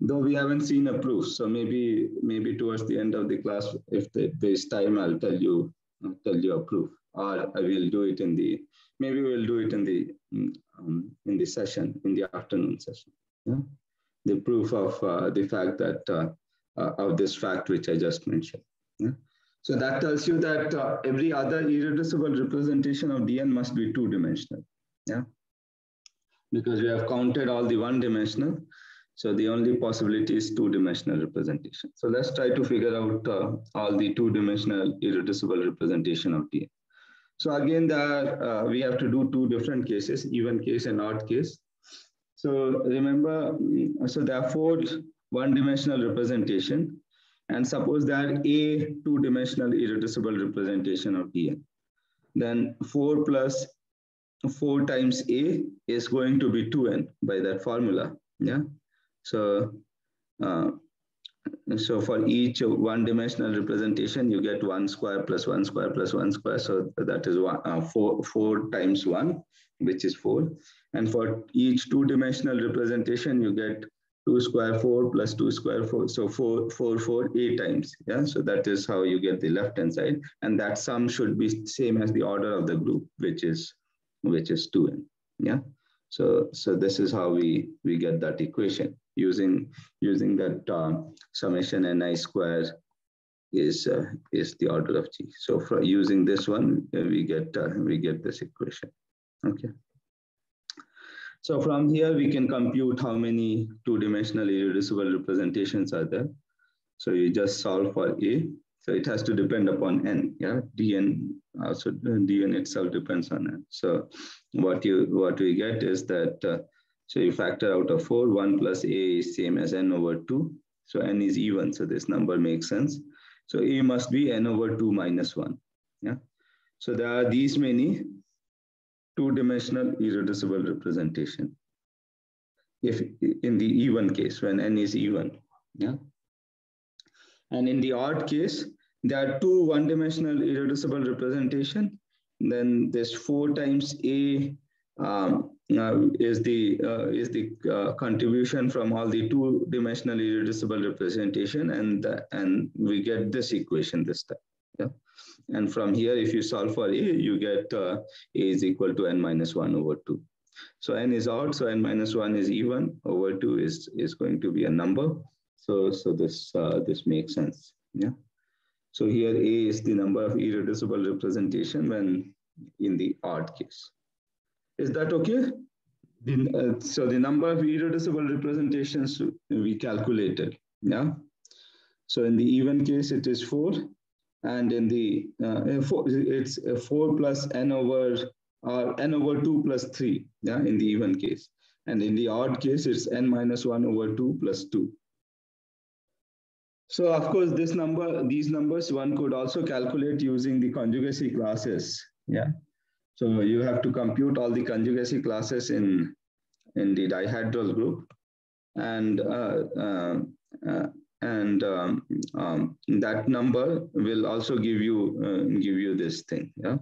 though we haven't seen a proof. So maybe maybe towards the end of the class, if there's time, I'll tell you I'll tell you a proof, or I will do it in the maybe we'll do it in the um, in the session, in the afternoon session. Yeah? The proof of uh, the fact that, uh, uh, of this fact which I just mentioned. Yeah? So that tells you that uh, every other irreducible representation of Dn must be two-dimensional. Yeah, Because we have counted all the one-dimensional. So the only possibility is two-dimensional representation. So let's try to figure out uh, all the two-dimensional irreducible representation of Dn. So again, there, uh, we have to do two different cases, even case and odd case. So remember, mm, so there are four one-dimensional representation, and suppose there are a two-dimensional irreducible representation of Dn. Then 4 plus 4 times a is going to be 2n by that formula. Yeah. So uh, so for each one dimensional representation, you get one square plus one square plus one square. So that is one, uh, four, four times one, which is four. And for each two dimensional representation, you get two square four plus two square four. So four, four, four, eight times. Yeah. So that is how you get the left hand side. And that sum should be same as the order of the group, which is, which is two n. Yeah. So, so this is how we, we get that equation using using that uh, summation ni square is uh, is the order of g. So for using this one, uh, we get uh, we get this equation. Okay. So from here we can compute how many two-dimensional irreducible representations are there. So you just solve for a. So it has to depend upon n. Yeah, dn also dn itself depends on n. So what you what we get is that uh, so you factor out of 4, 1 plus a is same as n over 2. So n is even, so this number makes sense. So a must be n over 2 minus 1. Yeah. So there are these many two-dimensional irreducible representation. If in the even case, when n is even. Yeah. And in the odd case, there are two one-dimensional irreducible representation. Then there's 4 times a um, uh, is the uh, is the uh, contribution from all the two dimensional irreducible representation and and we get this equation this time yeah. And from here if you solve for a you get uh, a is equal to n minus 1 over 2 so n is odd so n minus 1 is even over 2 is is going to be a number. So so this uh, this makes sense yeah so here a is the number of irreducible representation when in the odd case. Is that okay? The, uh, so the number of irreducible representations we calculated, yeah? So in the even case, it is four. And in the, uh, four, it's four plus n over, or n over two plus three, yeah, in the even case. And in the odd case, it's n minus one over two plus two. So of course, this number, these numbers, one could also calculate using the conjugacy classes. Yeah. So you have to compute all the conjugacy classes in, in the dihedral group. And, uh, uh, uh, and um, um, that number will also give you, uh, give you this thing. Yeah.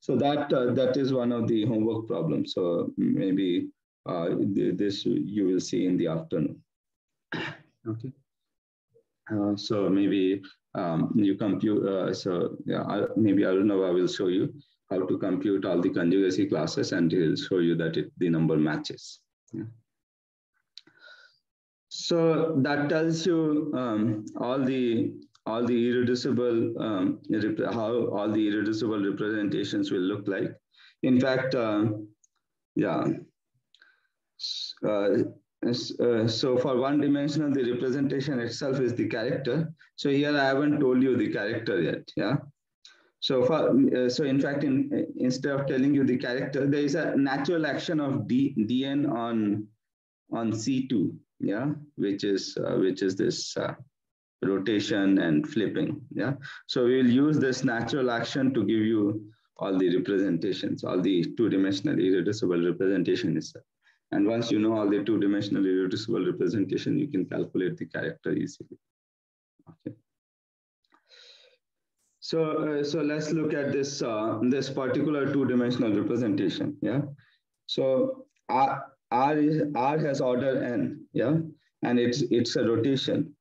So that, uh, that is one of the homework problems. So maybe uh, this you will see in the afternoon. Okay. Uh, so maybe um, you compute, uh, so yeah, I, maybe Arunava will show you how to compute all the conjugacy classes and he'll show you that it, the number matches. Yeah. So that tells you um, all the all the irreducible um, how all the irreducible representations will look like. In fact, uh, yeah. Uh, so for one dimensional, the representation itself is the character. So here I haven't told you the character yet. Yeah. So for uh, so in fact, in instead of telling you the character, there is a natural action of D, dn on on C2. Yeah, which is uh, which is this uh, rotation and flipping. Yeah. So we will use this natural action to give you all the representations, all the two-dimensional irreducible representation itself. And once you know all the two-dimensional irreducible representation, you can calculate the character easily. Okay. So, uh, so let's look at this uh, this particular two-dimensional representation. Yeah. So R, R is R has order n. Yeah, and it's it's a rotation.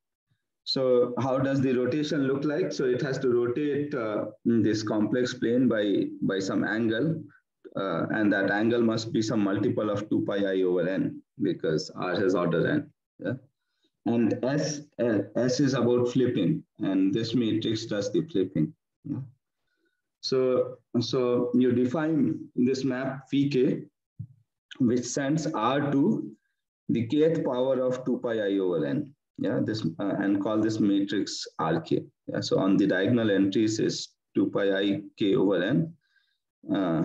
So how does the rotation look like? So it has to rotate uh, this complex plane by by some angle uh, and that angle must be some multiple of 2 pi i over n because r has order n. Yeah? And S, uh, S is about flipping, and this matrix does the flipping. Yeah? So, so you define this map Vk, which sends r to the kth power of 2 pi i over n. Yeah, this uh, and call this matrix rk. Yeah, so on the diagonal entries is 2 pi i k over n. Uh,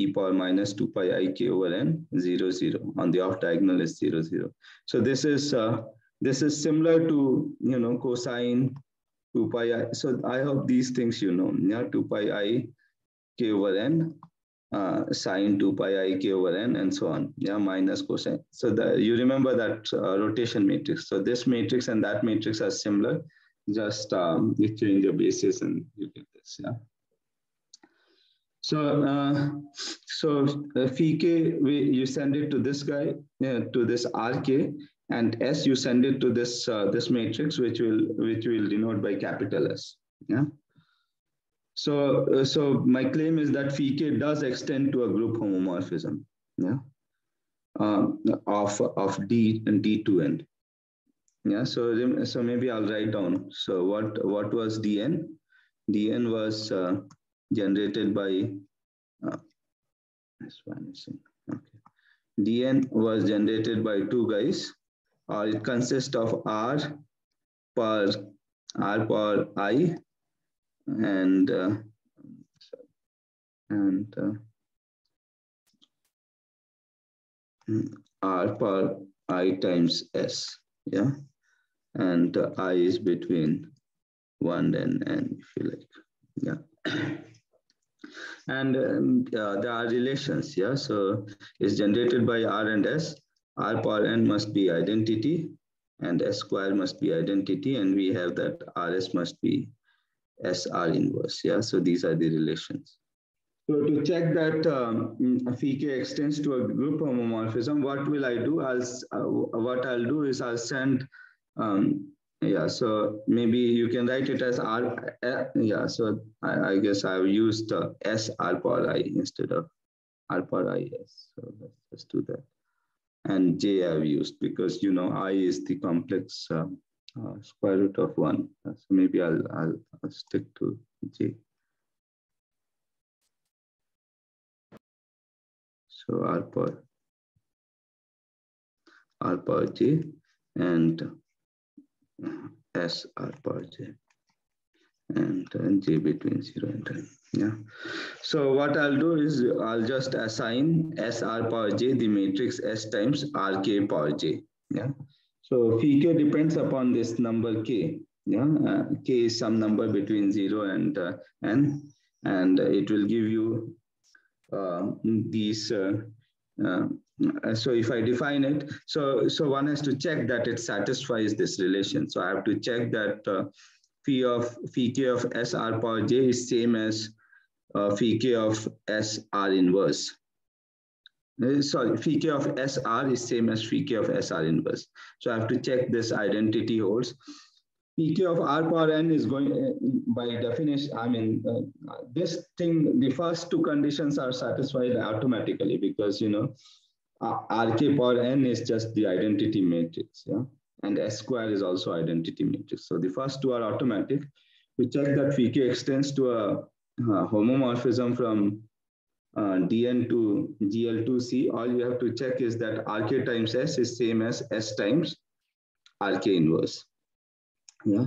e power minus 2 pi i k over n 0 0 on the off diagonal is 0 0 so this is uh, this is similar to you know cosine 2 pi i. So i hope these things you know. Yeah 2 pi i k over n uh, sine 2 pi i k over n and so on. Yeah minus cosine. So the, you remember that uh, rotation matrix. So this matrix and that matrix are similar. Just um, you change your basis and you get this yeah so, uh, so uh, we, you send it to this guy, uh, to this rk, and s you send it to this uh, this matrix, which will which will denote by capital S. Yeah. So, uh, so my claim is that phi k does extend to a group homomorphism. Yeah. Um, of of d and d to n. Yeah. So so maybe I'll write down. So what what was dn? dn was uh, generated by uh, vanishing. Okay. dn was generated by two guys. Uh, it consists of r per r per i and uh, and uh, r per i times s. Yeah, and uh, i is between one and n, if you like. Yeah and um, uh, there are relations yeah so it's generated by r and s. R power n must be identity and s square must be identity and we have that rs must be sr inverse yeah. So these are the relations. So to check that um, phi extends to a group homomorphism what will i do? I'll uh, what i'll do is i'll send um, yeah, so maybe you can write it as R. Uh, yeah, so I, I guess I've used uh, S R power I instead of R power I S. So let's, let's do that. And J I've used because, you know, I is the complex uh, uh square root of one. So maybe I'll, I'll, I'll stick to J. So r power r power j and s r power j and j between 0 and 10. Yeah. So what I'll do is I'll just assign s r power j the matrix s times r k power j. Yeah. So phi k depends upon this number k. Yeah. Uh, k is some number between 0 and uh, n and it will give you uh, these uh, uh, so if I define it, so so one has to check that it satisfies this relation. So I have to check that uh, phi of phi k of s r power j is same as uh, phi k of s r inverse. Uh, sorry, phi k of s r is same as phi k of s r inverse. So I have to check this identity holds. Phi k of r power n is going uh, by definition. I mean, uh, this thing, the first two conditions are satisfied automatically because you know uh, Rk power n is just the identity matrix, yeah, and S square is also identity matrix. So the first two are automatic. We check that Pk extends to a, a homomorphism from uh, Dn to Gl2C. All you have to check is that Rk times S is same as S times Rk inverse. Yeah.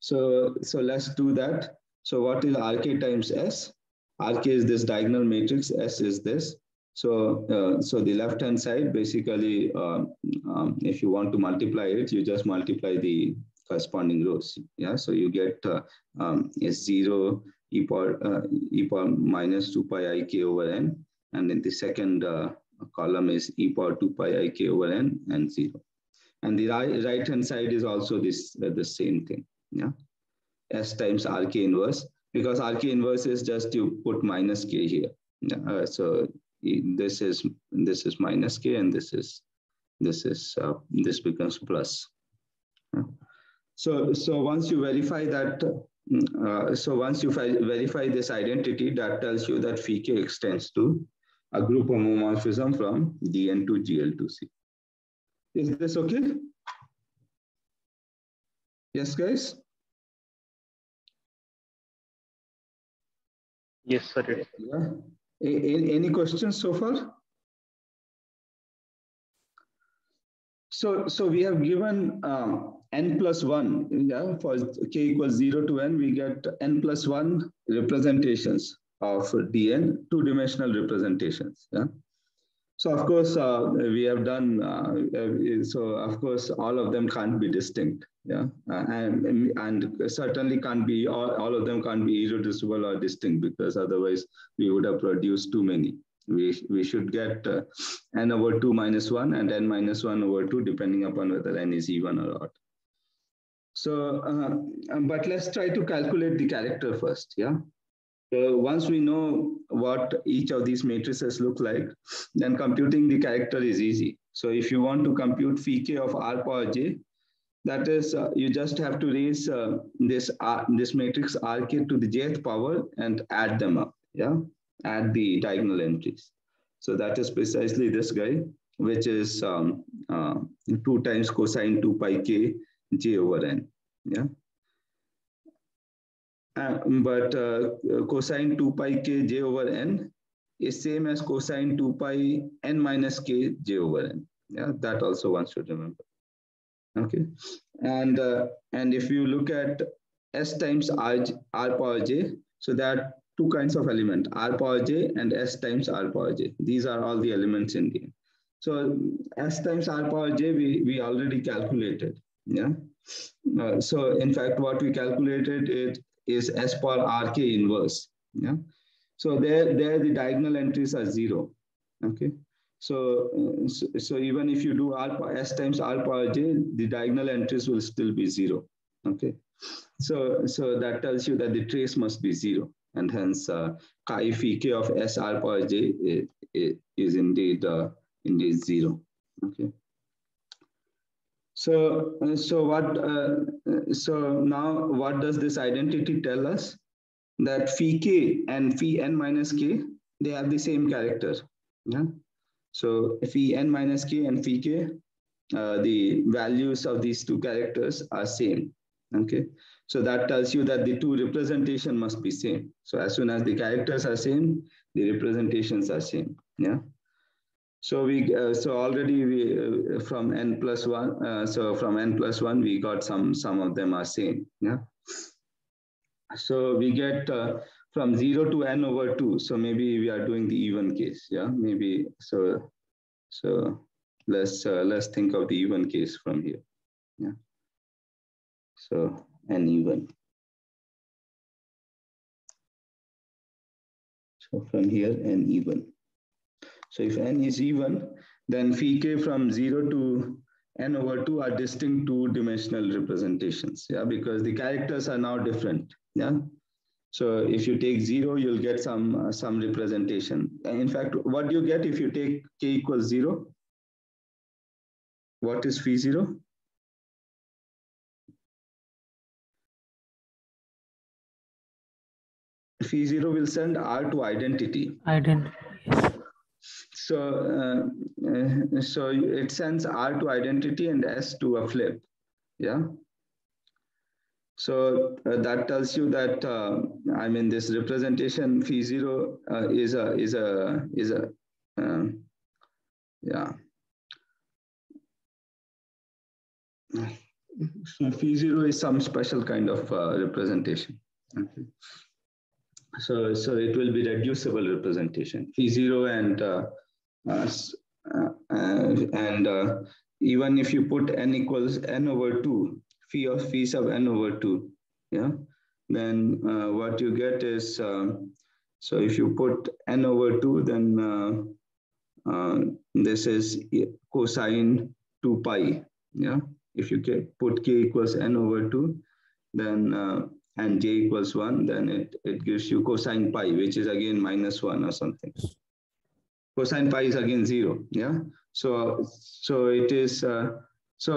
So so let's do that. So what is Rk times S? Rk is this diagonal matrix. S is this. So, uh, so the left-hand side, basically, uh, um, if you want to multiply it, you just multiply the corresponding rows. Yeah, so you get uh, um, S0 e power, uh, e power minus 2 pi i k over n. And then the second uh, column is e power 2 pi i k over n and 0. And the right, right-hand side is also this uh, the same thing. Yeah, S times RK inverse, because RK inverse is just you put minus k here. Yeah, so this is this is minus k and this is this is uh, this becomes plus. So so once you verify that uh, so once you verify this identity that tells you that phi k extends to a group homomorphism from dn to gl to c. Is this okay? Yes guys? Yes sir. Yeah any, questions so far? So, so we have given um, n plus 1, yeah, for k equals 0 to n, we get n plus 1 representations of dn, two-dimensional representations. Yeah? So of course, uh, we have done, uh, so of course, all of them can't be distinct. Yeah, uh, and, and certainly can't be, all, all of them can't be irreducible or distinct because otherwise we would have produced too many. We, we should get uh, n over 2 minus 1 and n minus 1 over 2 depending upon whether n is even or odd. So, uh, but let's try to calculate the character first, yeah? So once we know what each of these matrices look like, then computing the character is easy. So if you want to compute phi k of r power j, that is, uh, you just have to raise uh, this uh, this matrix rk to the jth power and add them up. Yeah, add the diagonal entries. So that is precisely this guy, which is um, uh, two times cosine two pi k j over n. Yeah. But uh, cosine 2 pi k j over n is same as cosine 2 pi n minus k j over n. Yeah, that also one should remember. Okay, and uh, and if you look at s times r, r power j, so there are two kinds of element, r power j and s times r power j. These are all the elements in game. So s times r power j we, we already calculated. Yeah. Uh, so in fact, what we calculated it is S power RK inverse. Yeah. So there, there the diagonal entries are zero. Okay. So, uh, so, even if you do S times R power J, the diagonal entries will still be zero. Okay. So, so that tells you that the trace must be zero. And hence, uh, chi phi k of S R power J is, is indeed, uh, indeed zero. Okay. So, uh, so what? Uh, so now, what does this identity tell us? That phi k and phi n minus k they have the same character. Yeah. So phi n minus k and phi k, uh, the values of these two characters are same. Okay. So that tells you that the two representation must be same. So as soon as the characters are same, the representations are same. Yeah. So we uh, so already we uh, from n plus one. Uh, so from n plus one, we got some some of them are same. Yeah. So we get uh, from zero to n over two. So maybe we are doing the even case. Yeah. Maybe so. So let's uh, let's think of the even case from here. Yeah. So n even. So from here n even. So if n is even, then phi k from 0 to n over 2 are distinct two-dimensional representations, yeah, because the characters are now different, yeah. So if you take 0, you'll get some, uh, some representation. In fact, what do you get if you take k equals 0? What is phi 0? Phi 0 will send R to identity. Identity. So, uh, uh, so it sends R to identity and S to a flip. Yeah. So uh, that tells you that uh, I mean this representation phi zero uh, is a is a is a um, yeah. So phi zero is some special kind of uh, representation. Okay. So so it will be reducible representation phi zero and uh, uh, and even if you put n equals n over 2, phi of phi sub n over 2, yeah, then uh, what you get is, um, so if you put n over 2, then this is cosine 2 pi, yeah. If you get, put k equals n over 2, then and j equals 1, then it, it gives you cosine pi, which is again minus 1 or something cosine pi is again zero. Yeah. So so it is. Uh, so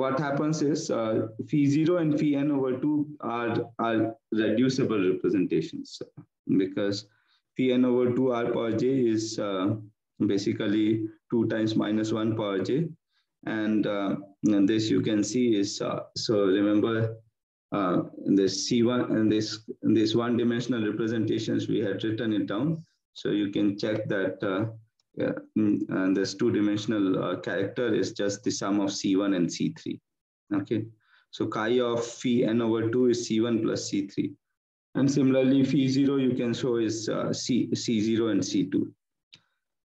what happens is uh, phi zero and phi n over two are are reducible representations because phi n over two r power j is uh, basically two times minus one power j, and, and this you can see is so remember. Uh, this C1 and this this one dimensional representations we had written it down so you can check that uh, yeah, and this two-dimensional uh, character is just the sum of C1 and C3. Okay, so chi of phi n over 2 is C1 plus C3. And similarly, phi 0 you can show is uh, C, C0 and C2.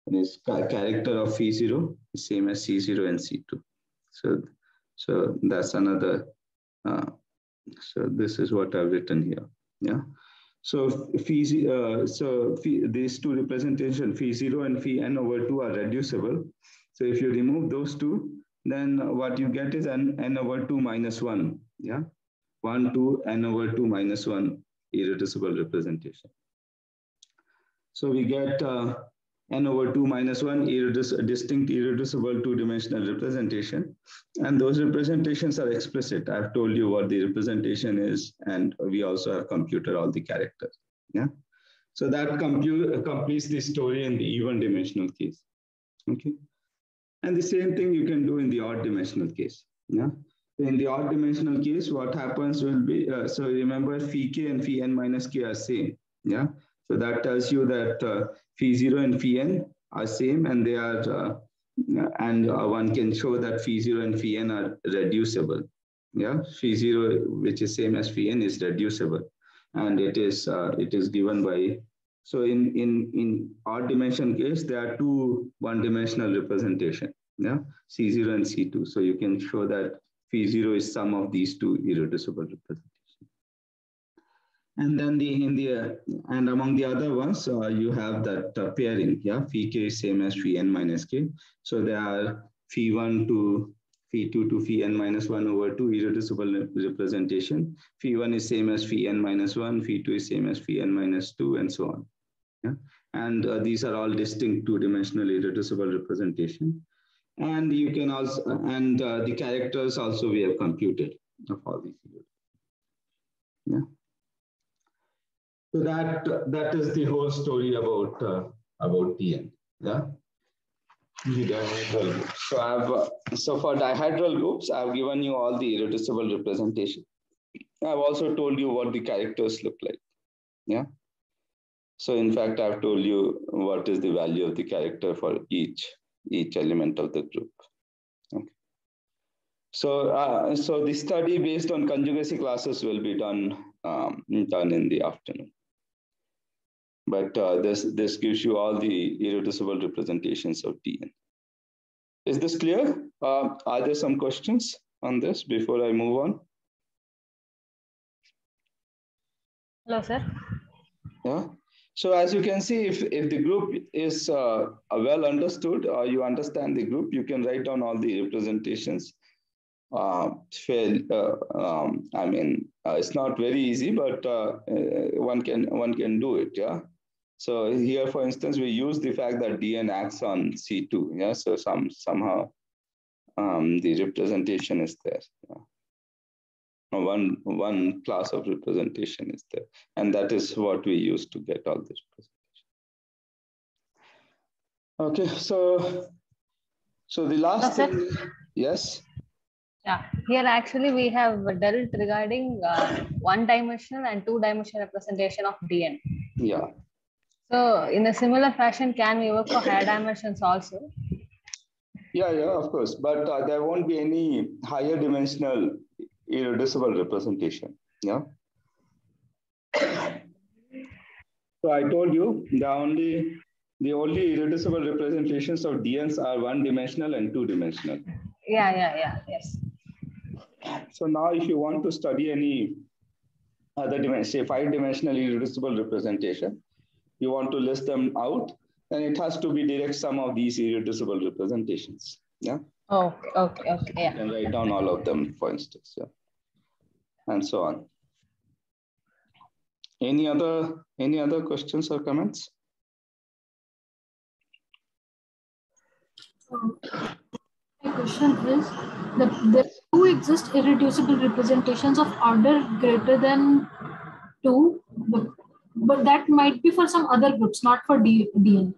And this character of phi 0 is same as C0 and C2. So, so that's another, uh, so this is what I've written here. Yeah. So phi, uh, so phi, these two representation phi zero and phi n over two are reducible. So if you remove those two, then what you get is n, n over two minus one. Yeah, one two n over two minus one irreducible representation. So we get uh, n over 2 minus 1 irreduc distinct irreducible two-dimensional representation. And those representations are explicit. I've told you what the representation is, and we also have computed all the characters. Yeah. So that completes the story in the even dimensional case. Okay. And the same thing you can do in the odd dimensional case. Yeah. In the odd dimensional case, what happens will be, uh, so remember phi k and phi n minus k are same. Yeah. So that tells you that uh, phi 0 and phi n are same and they are, uh, and uh, one can show that phi 0 and phi n are reducible. Yeah, phi 0, which is same as phi n is reducible. And it is, uh, it is given by, so in, in, in odd dimension case, there are two one-dimensional representation, yeah, C0 and C2. So you can show that phi 0 is sum of these two irreducible representations. And then the in the uh, and among the other ones, uh, you have that uh, pairing. Yeah, phi k is same as phi n minus k. So there are phi one to phi two to phi n minus one over two irreducible representation. Phi one is same as phi n minus one. Phi two is same as phi n minus two, and so on. Yeah, and uh, these are all distinct two-dimensional irreducible representation. And you can also and uh, the characters also we have computed of all these. Yeah. So that that is the whole story about uh, about Dn. Yeah. The dihedral. So I've so for dihedral groups, I've given you all the irreducible representation. I've also told you what the characters look like. Yeah. So in fact, I've told you what is the value of the character for each. each element of the group. Okay. So, uh, so the study based on conjugacy classes will be done um, done in the afternoon. But uh, this this gives you all the irreducible representations of Dn. Is this clear? Uh, are there some questions on this before I move on? Hello, sir. Yeah. So as you can see, if, if the group is uh, well understood or you understand the group, you can write down all the representations. Uh, fair, uh, um, I mean, uh, it's not very easy, but uh, uh, one can one can do it. Yeah. So here, for instance, we use the fact that Dn acts on C2. Yeah. So some somehow um, the representation is there. Yeah one one class of representation is there and that is what we use to get all this representation okay so so the last No, thing yes Yeah, here actually we have dealt regarding uh, one dimensional and two dimensional representation of Dn. yeah So in a similar fashion, can we work for higher dimensions also? yeah yeah of course but uh, there won't be any higher dimensional irreducible representation yeah so i told you the only the only irreducible representations of dns are one dimensional and two dimensional Yeah, yeah, yeah, yes. So now if you want to study any other dimension, say five dimensional irreducible representation, you want to list them out, then it has to be direct sum of these irreducible representations. Yeah. Oh, okay, okay, You yeah. can write down all of them, for instance. Yeah. And so on. Any other any other questions or comments? Um, my question is that there do exist irreducible representations of order greater than two, but, that might be for some other groups, not for D, DN.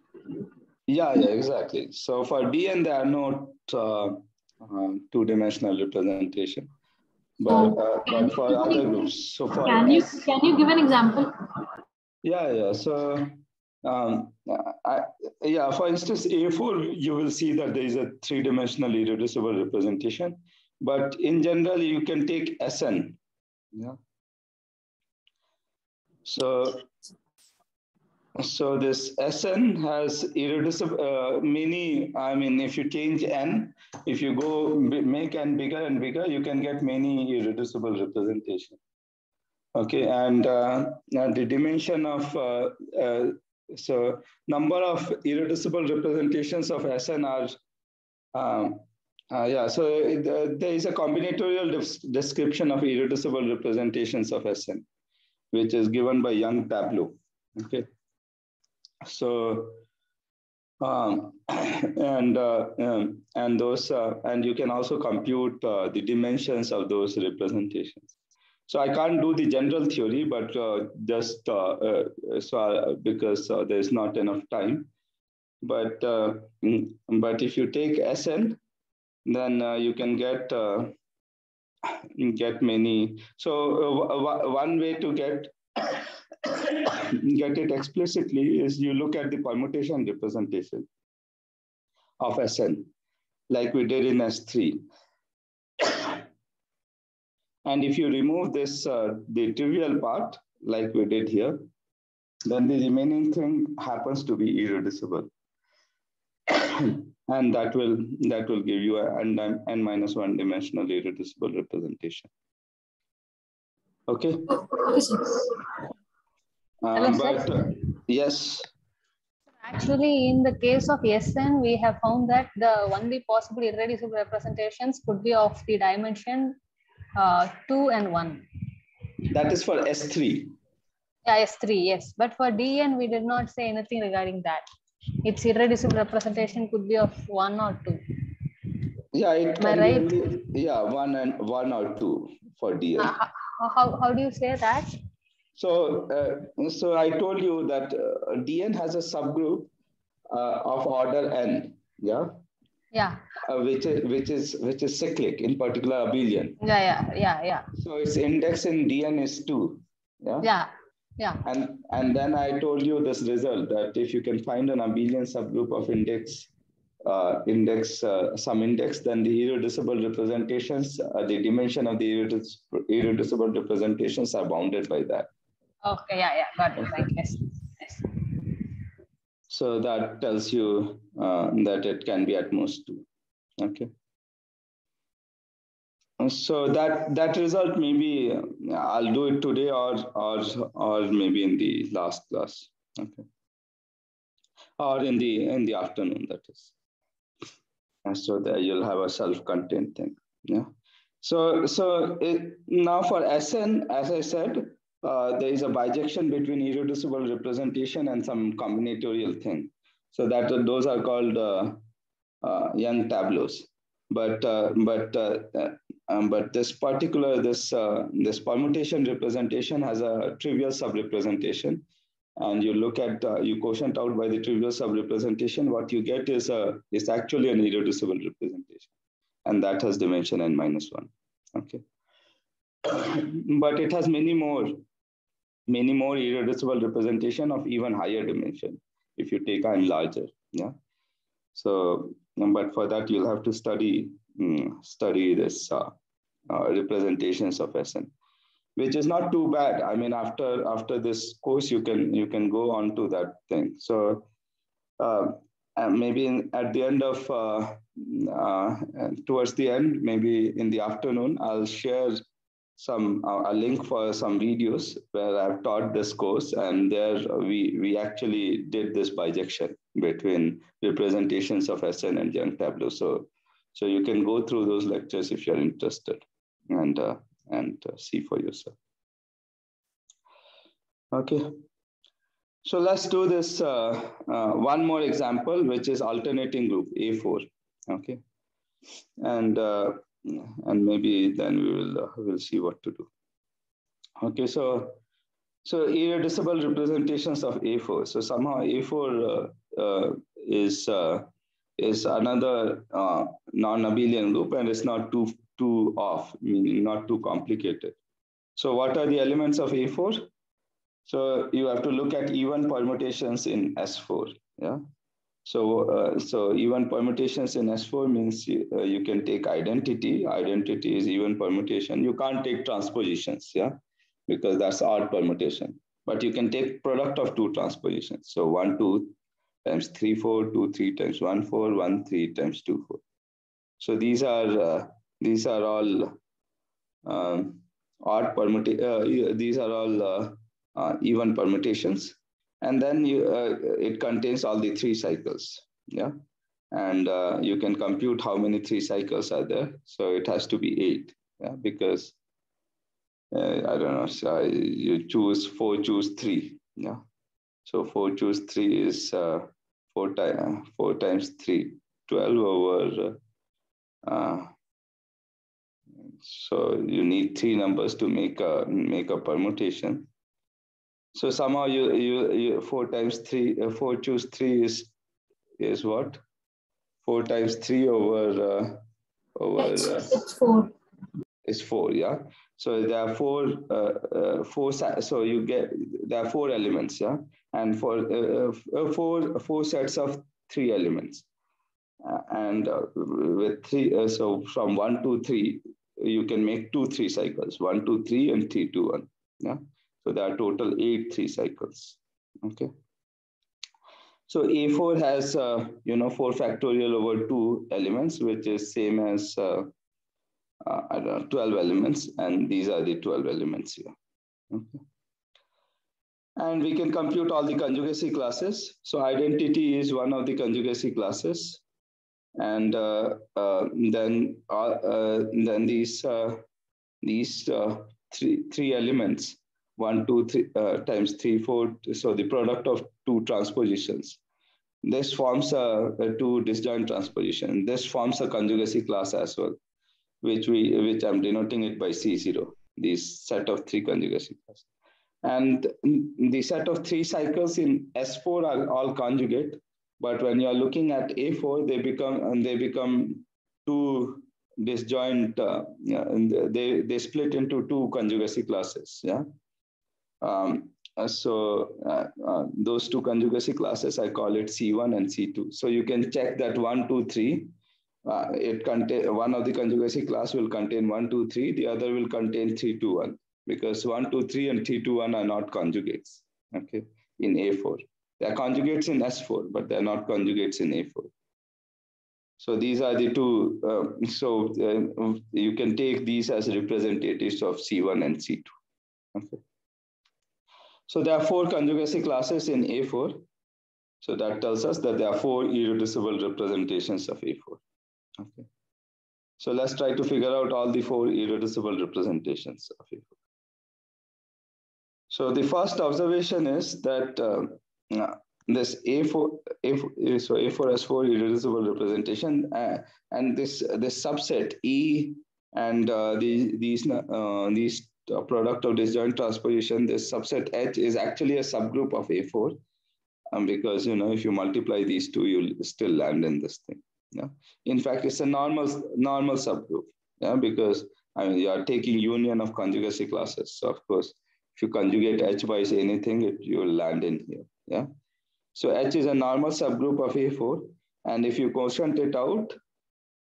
Yeah, yeah, exactly. So for DN, there are no uh, uh, two-dimensional representation, but, uh, but for other groups. So for Can you can you give an example? Yeah, yeah. So, um, I, yeah, for instance, A4, you will see that there is a three-dimensional irreducible representation. But in general, you can take Sn. Yeah. So, so this Sn has irreducible, uh, many, I mean, if you change n, if you go make n bigger and bigger, you can get many irreducible representation. Okay, and uh, the dimension of, uh, uh, so number of irreducible representations of Sn are, um, uh, yeah, so it, uh, there is a combinatorial description of irreducible representations of Sn, which is given by Young Tableau. Okay, so um, and uh, um, and those uh, and you can also compute uh, the dimensions of those representations. So I can't do the general theory, but uh, just uh, uh, so uh, because there is not enough time. But mm, but if you take Sn, then you can get get many. So one way to get get it explicitly is you look at the permutation representation of Sn, like we did in S3. And if you remove this, uh, the trivial part, like we did here, then the remaining thing happens to be irreducible. and that will that will give you a n, n minus one dimensional irreducible representation. Okay. Hello, sir. but uh, yes, Actually, in the case of Sn, we have found that the only possible irreducible representations could be of the dimension uh, 2 and 1. that is for S3. Yeah, S3, yes. But for Dn, we did not say anything regarding that. Its irreducible representation could be of 1 or 2. Yeah, it Am I right? be yeah, one and one or two for Dn. Uh, how, how, do you say that? So, uh, so I told you that uh, DN has a subgroup uh, of order n, yeah, Yeah, uh, which is which is which is cyclic, in particular abelian. yeah, yeah, yeah, yeah, So its index in DN is two, yeah. yeah, yeah. And and then I told you this result that if you can find an abelian subgroup of index index, uh, some index, then the irreducible representations, uh, the dimension of the irreducible, irreducible representations are bounded by that. Okay, yeah, yeah, got it. Right. Yes. yes. So that tells you uh, that it can be at most two. Okay. So that that result maybe I'll do it today or or or maybe in the last class. Okay. Or in the in the afternoon, that is. And so that you'll have a self-contained thing. Yeah. So so it, now for SN, as I said, uh, there is a bijection between irreducible representation and some combinatorial thing. So that those are called uh, uh, Young tableaus. But uh, but uh, um, but this particular this uh, this permutation representation has a trivial subrepresentation, and you look at you quotient out by the trivial subrepresentation. What you get is a is actually an irreducible representation, and that has dimension n minus one. Okay, but it has many more many more irreducible representation of even higher dimension if you take n larger. Yeah. So, but for that you'll have to study um, study this uh, uh, representations of SN, which is not too bad. I mean, after after this course, you can you can go on to that thing. So. Uh, maybe in, at the end of uh, uh, towards the end, maybe in the afternoon, I'll share some uh, a link for some videos where I've taught this course, and there we we actually did this bijection between representations of SN and Young tableau. So so you can go through those lectures if you're interested, and uh, and uh, see for yourself. Okay. So let's do this uh, uh, one more example, which is alternating group A4. Okay. And and maybe then we will uh, will see what to do. Okay, so so irreducible representations of A4. So somehow A4 uh, uh, is is another non-abelian group and it's not too too off, meaning not too complicated. So what are the elements of A4? So you have to look at even permutations in S4. Yeah. So, uh, so even permutations in S4 means you, uh, you can take identity. Identity is even permutation. You can't take transpositions, yeah, because that's odd permutation. But you can take product of two transpositions. So one, two times three, four, two, three times one, four, one, three times two, four. So these are uh, these are all um, odd permutation. Uh, these are all uh, uh, even permutations. And then you, it contains all the three cycles yeah? And you can compute how many three cycles are there. So it has to be eight yeah? Because uh, i don't know so you choose four choose three yeah? So four choose three is uh, four times four times three 12 over uh, so you need three numbers to make a make a permutation. So somehow you you, you four times three uh, four choose three is is what? Four times three over uh, over It's, uh, it's four. is four yeah? So there are four uh, uh, four so you get there are four elements yeah? And for uh, four four sets of three elements. Uh, and uh, with three uh, so from one to three you can make two three cycles one two three and three two one yeah so there are total eight three cycles. Okay. So A4 has, uh, you know, four factorial over two elements, which is same as, uh, uh, I don't know, 12 elements. And these are the 12 elements here. Okay. And we can compute all the conjugacy classes. So identity is one of the conjugacy classes. And uh, uh, then, uh, then these, these three, three elements one, two, three times three, four. So the product of two transpositions. This forms a, a two disjoint transposition. This forms a conjugacy class as well, which we which I'm denoting it by C0. This set of three conjugacy classes. And the set of three cycles in S4 are all conjugate, but when you are looking at A4, they become and they become two disjoint. Uh, yeah, they they split into two conjugacy classes. Yeah, um, uh, so uh, uh, those two conjugacy classes, I call it C1 and C2. So you can check that one, two, three. Uh, it contain one of the conjugacy class will contain one, two, three. The other will contain three, two, one because one, two, three, and three, two, one are not conjugates. Okay, in A4, they are conjugates in S4, but they are not conjugates in A4. So these are the two. Uh, so uh, you can take these as representatives of C1 and C2. Okay. So there are four conjugacy classes in A4. So that tells us that there are four irreducible representations of A4. Okay. So let's try to figure out all the four irreducible representations of A4. So the first observation is that uh, this A4, A4, so A4 has four irreducible representation, uh, and this this subset E and uh, the, these uh, these product of disjoint transposition, this subset H is actually a subgroup of A4, um, because you know if you multiply these two, you'll still land in this thing. Yeah. In fact, it's a normal normal subgroup. Yeah, because I mean you are taking union of conjugacy classes. So of course, if you conjugate H by anything, it you will land in here. Yeah. So H is a normal subgroup of A4. And if you quotient it out,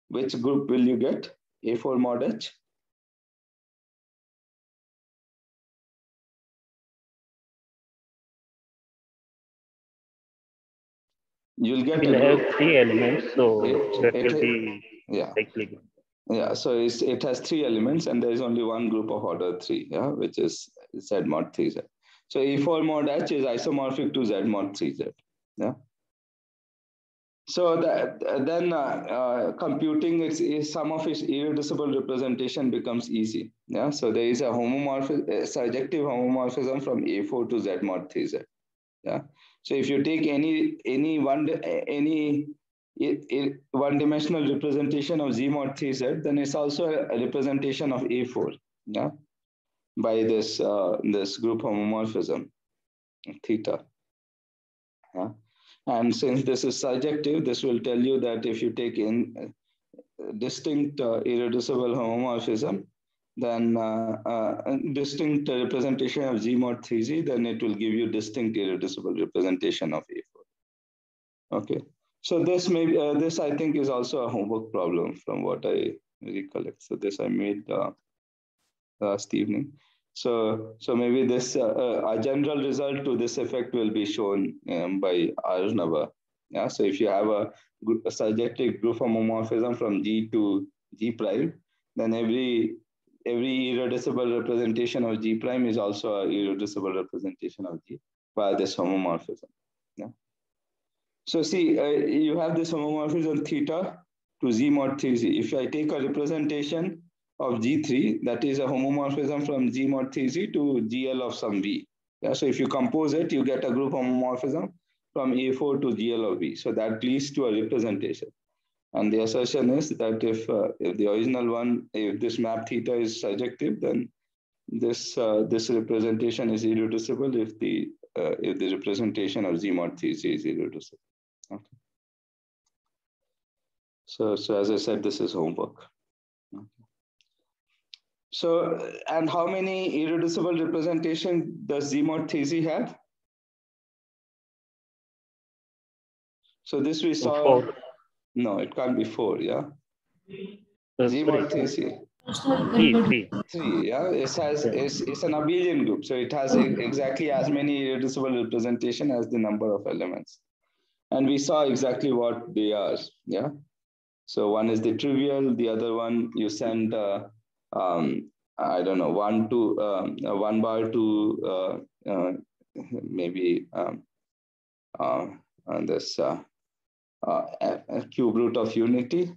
which group will you get? A4 mod H? You'll get We'll have three elements, so It- that it- will be yeah. Yeah, so it's, it has three elements and there is only one group of order three, yeah, which is Z mod 3Z. So A4 mod H is isomorphic to Z mod 3Z, yeah. So that, then uh, uh, computing its, its some of its irreducible representation becomes easy, yeah. So there is a homomorphism, a surjective homomorphism from A4 to Z mod 3Z, yeah. So if you take any any one any it, it, one-dimensional representation of Z mod 3Z, then it's also a representation of A4, yeah, by this uh, this group homomorphism, theta. Yeah. And since this is surjective, this will tell you that if you take in uh, distinct uh, irreducible homomorphism, then uh, uh, distinct representation of Z mod 3Z, then it will give you distinct irreducible representation of A4. Okay. So this may uh, this I think is also a homework problem from what I recollect. So this I made last evening. So so maybe this uh, a general result to this effect will be shown um, by Arnava. Yeah. So if you have a, a surjective group homomorphism from G to G prime, then every every irreducible representation of G prime is also an irreducible representation of G via this homomorphism. Yeah. So see, uh, you have this homomorphism theta to Z mod 3Z. If I take a representation of G3, that is a homomorphism from Z mod 3Z to GL of some V. Yeah, so if you compose it, you get a group homomorphism from A4 to GL of V. So that leads to a representation. And the assertion is that if, uh, if the original one, if this map theta is surjective, then this uh, this representation is irreducible if the uh, if the representation of Z mod 3Z is irreducible. Okay. So, so as I said, this is homework. So, and how many irreducible representation does Z mod 3Z have? So this we saw. Four. No, it can't be four, yeah? Z-mod 3Z. Three, three. Three, yeah. It has it's, it's an abelian group, so it has exactly as many irreducible representation as the number of elements. And we saw exactly what they are, yeah. So one is the trivial, the other one you send, uh, um, I don't know, one to um, uh, one bar to uh, uh, maybe um, on this cube root of unity,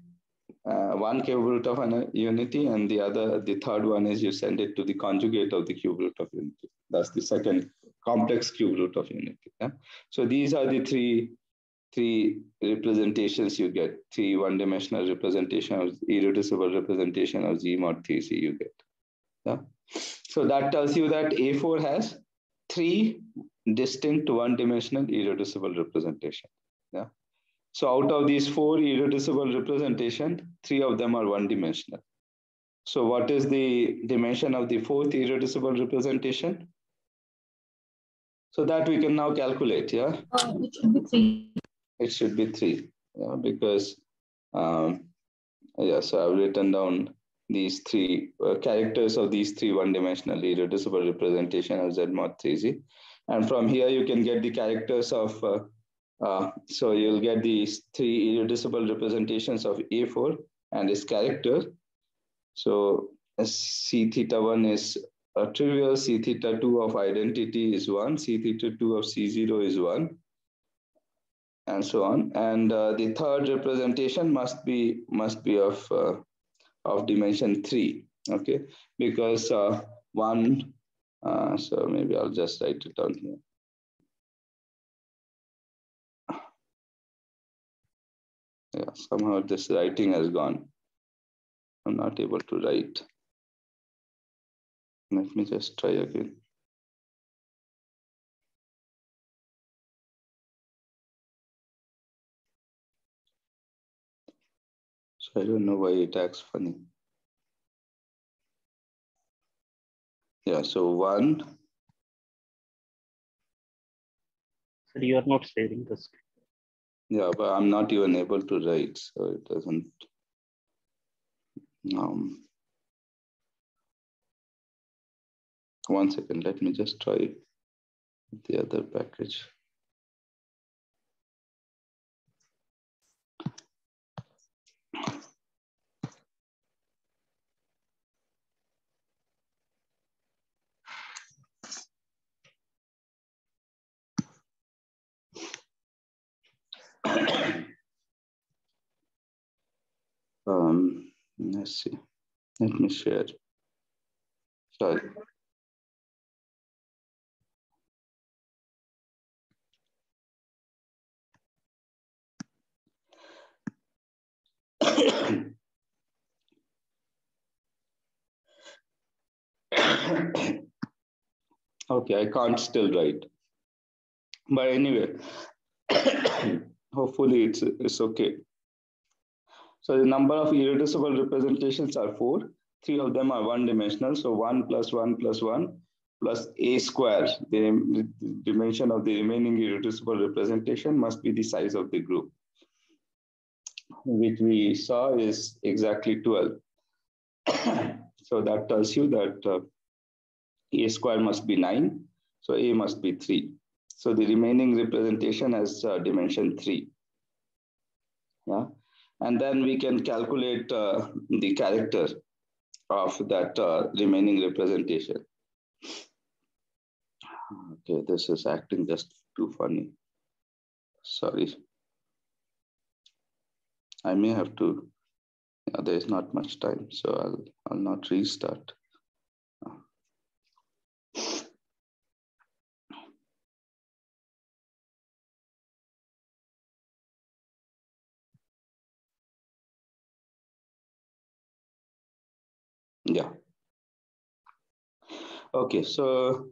one cube root of an unity, and the other, the third one is you send it to the conjugate of the cube root of unity. That's the second complex cube root of unity. Yeah? So these are the three three representations you get, three one-dimensional representation of irreducible representation of Z mod 3Z you get. Yeah. So that tells you that A4 has three distinct one-dimensional irreducible representation. Yeah. So out of these four irreducible representation, three of them are one-dimensional. So what is the dimension of the fourth irreducible representation? So that we can now calculate, yeah? Uh, be three. It should be three, yeah, because, um, yeah, so I've written down these three uh, characters of these three one-dimensional irreducible representation of Z mod 3Z. And from here, you can get the characters of, uh, uh, so you'll get these three irreducible representations of A4 and its character. So C theta 1 is a trivial, C theta 2 of identity is 1, C theta 2 of C0 is 1, and so on. And uh, the third representation must be must be of uh, of dimension 3, okay? Because uh, 1, uh, so maybe I'll just write it down here. Yeah, somehow this writing has gone. I'm not able to write. Let me just try again. So I don't know why it acts funny. Yeah, so one. So you are not sharing the screen. Yeah, but I'm not even able to write, so it doesn't. Um, one second, let me just try the other package. Um, let's see. Let me share. Sorry. okay, I can't still write. But anyway, hopefully it's, it's okay. So the number of irreducible representations are four. Three of them are one dimensional. So one plus one plus one plus a square, the dimension of the remaining irreducible representation must be the size of the group, which we saw is exactly 12. so that tells you that uh, a square must be nine. So a must be three. So the remaining representation has uh, dimension three. Yeah. And then we can calculate uh, the character of that uh, remaining representation. Okay, this is acting just too funny. Sorry. I may have to, yeah, there is not much time, so I'll, I'll not restart. Okay, so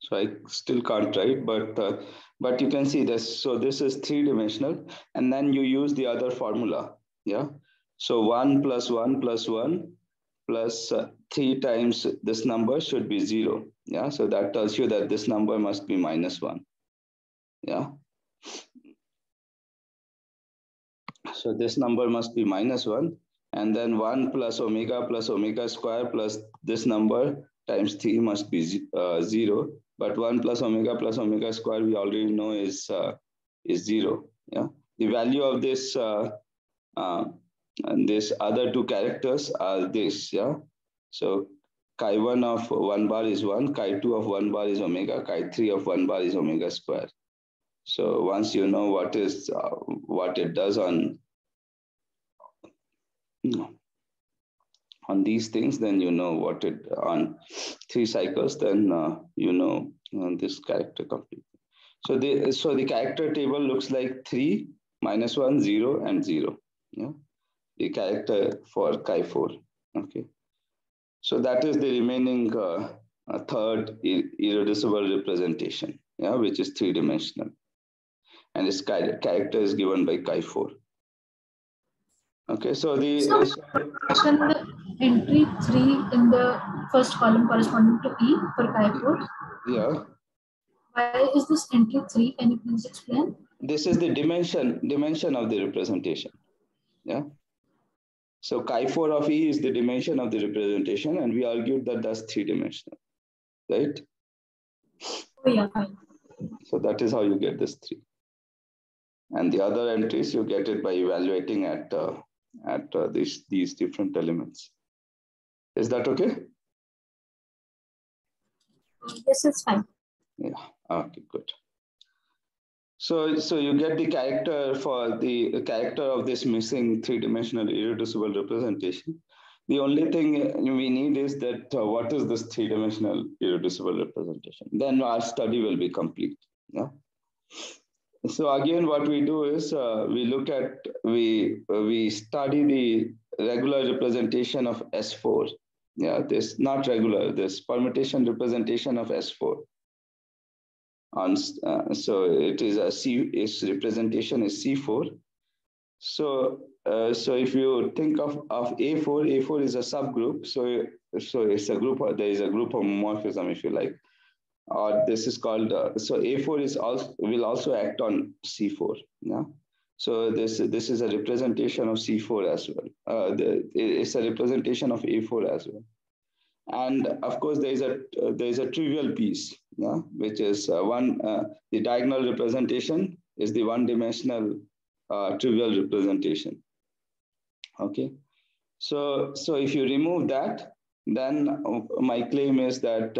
so I still can't write, but uh, but you can see this. So this is three dimensional, and then you use the other formula. Yeah. So one plus one plus one plus uh, three times this number should be zero. Yeah. So that tells you that this number must be minus one. Yeah. So this number must be minus one. And then one plus omega plus omega square plus this number times three must be uh, zero. But one plus omega plus omega square we already know is uh, is zero. Yeah. The value of this uh, uh and this other two characters are this. Yeah. So chi1 of 1 bar is 1, chi2 of 1 bar is omega, chi3 of 1 bar is omega square. So once you know what is uh, what it does on on these things, then you know what it on three cycles, then uh, you know uh, this character completely. So the so the character table looks like three minus one, zero, and zero. Yeah, the character for chi4. Okay, so that is the remaining uh, third irreducible representation. Yeah, which is three dimensional, and its character is given by chi4. Okay, so the So- the entry three in the first column corresponding to E for Chi4. yeah, Why is this entry three? Can you please explain? this is the dimension dimension of the representation. Yeah. So chi4 of E is the dimension of the representation, and we argued that that's three dimensional, right? Oh yeah. So that is how you get this three. And the other entries, you get it by evaluating at uh, at uh, these these different elements. Is that okay? Yes, it's fine. Yeah. Okay. Good. So so you get the character for the character of this missing three-dimensional irreducible representation. The only thing we need is that uh, what is this three-dimensional irreducible representation? Then our study will be complete. Yeah. So again, what we do is uh, we look at we uh, we study the regular representation of S4. Yeah, this not regular. This permutation representation of S4. On uh, so it is a C. Its representation is C4. So uh, so if you think of of A4, A4 is a subgroup. So so it's a group. There is a group of morphism, if you like or this is called uh, so a4 is also will also act on c4 yeah. So this this is a representation of c4 as well. Uh, the, it's a representation of a4 as well. And of course there is a uh, there is a trivial piece yeah which is uh, one uh, the diagonal representation is the one dimensional uh, trivial representation okay. So so if you remove that then uh, my claim is that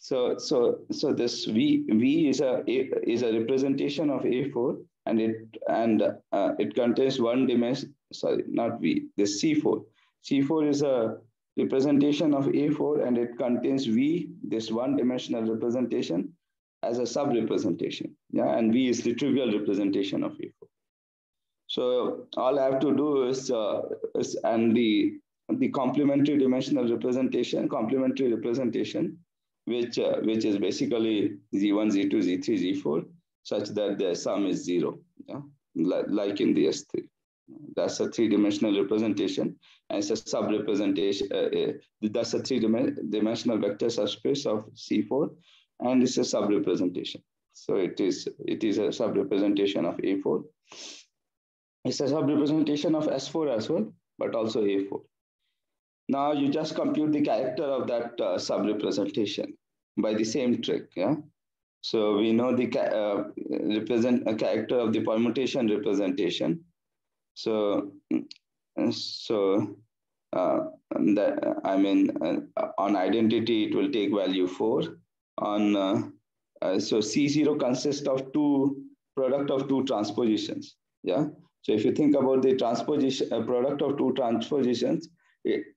so, so, so this V V is a, is a representation of A4, and it and uh, it contains one dimension. Sorry, not V. This C4. C4 is a representation of A4, and it contains V, this one-dimensional representation, as a sub-representation. Yeah, and V is the trivial representation of A4. So all I have to do is, uh, is and the the complementary dimensional representation, complementary representation which, uh, which is basically Z1, Z2, Z3, Z4, such that the sum is zero, yeah? like in the S3. That's a three-dimensional representation, and it's a sub-representation. Uh, uh, that's a three-dimensional vector subspace of C4, and it's a sub-representation. So it is it is a sub-representation of A4. It's a sub-representation of S4 as well, but also A4. Now you just compute the character of that uh, sub-representation by the same trick. Yeah. So we know the uh, represent a character of the permutation representation. So so uh, that I mean uh, on identity it will take value four. On uh, uh, so C0 consists of two product of two transpositions. Yeah. So if you think about the transposition product of two transpositions,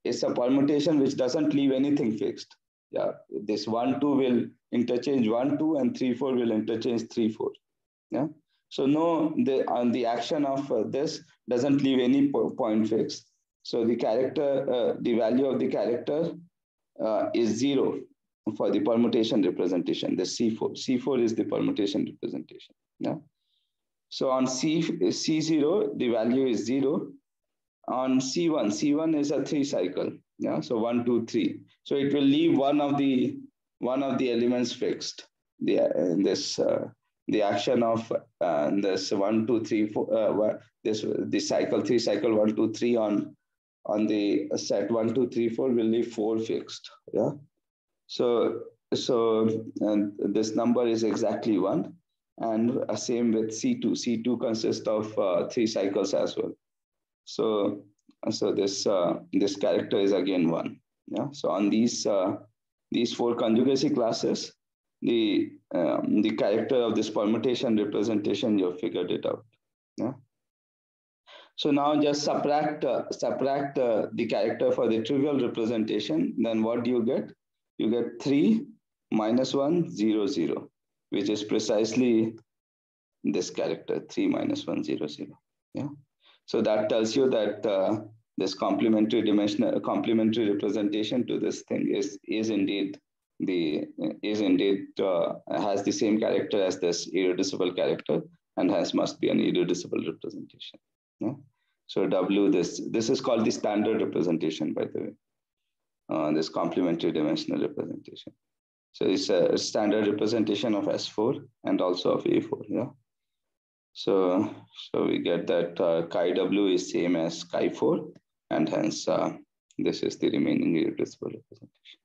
it's a permutation which doesn't leave anything fixed. Yeah, this one, two will interchange one, two, and three, four will interchange three, four. Yeah. So no, the on the action of uh, this doesn't leave any point fixed. So the character, uh, the value of the character uh, is zero for the permutation representation. The C4, C4 is the permutation representation. Yeah. So on C C0, the value is zero on C1, C1 is a three cycle. Yeah, so one, two, three. So it will leave one of the one of the elements fixed. The uh, this uh, the action of uh, this one, two, three, four. Uh, this the cycle three cycle one, two, three on on the set one, two, three, four will leave four fixed. Yeah. So so this number is exactly one, and uh, same with C2. C2 consists of uh, three cycles as well. So, so this uh, this character is again one. Yeah. So on these uh, these four conjugacy classes, the um, the character of this permutation representation you have figured it out. Yeah. So now just subtract uh, subtract uh, the character for the trivial representation. Then what do you get? You get three minus one zero zero, which is precisely this character three minus one zero zero. Yeah. So that tells you that uh, this complementary dimensional complementary representation to this thing is is indeed the is indeed uh, has the same character as this irreducible character and has must be an irreducible representation. Yeah? So W, this, this is called the standard representation, by the way. Uh, this complementary dimensional representation. So it's a standard representation of S4 and also of A4, yeah. So, so we get that uh, chi W is same as chi 4 and hence uh, this is the remaining irreducible representation.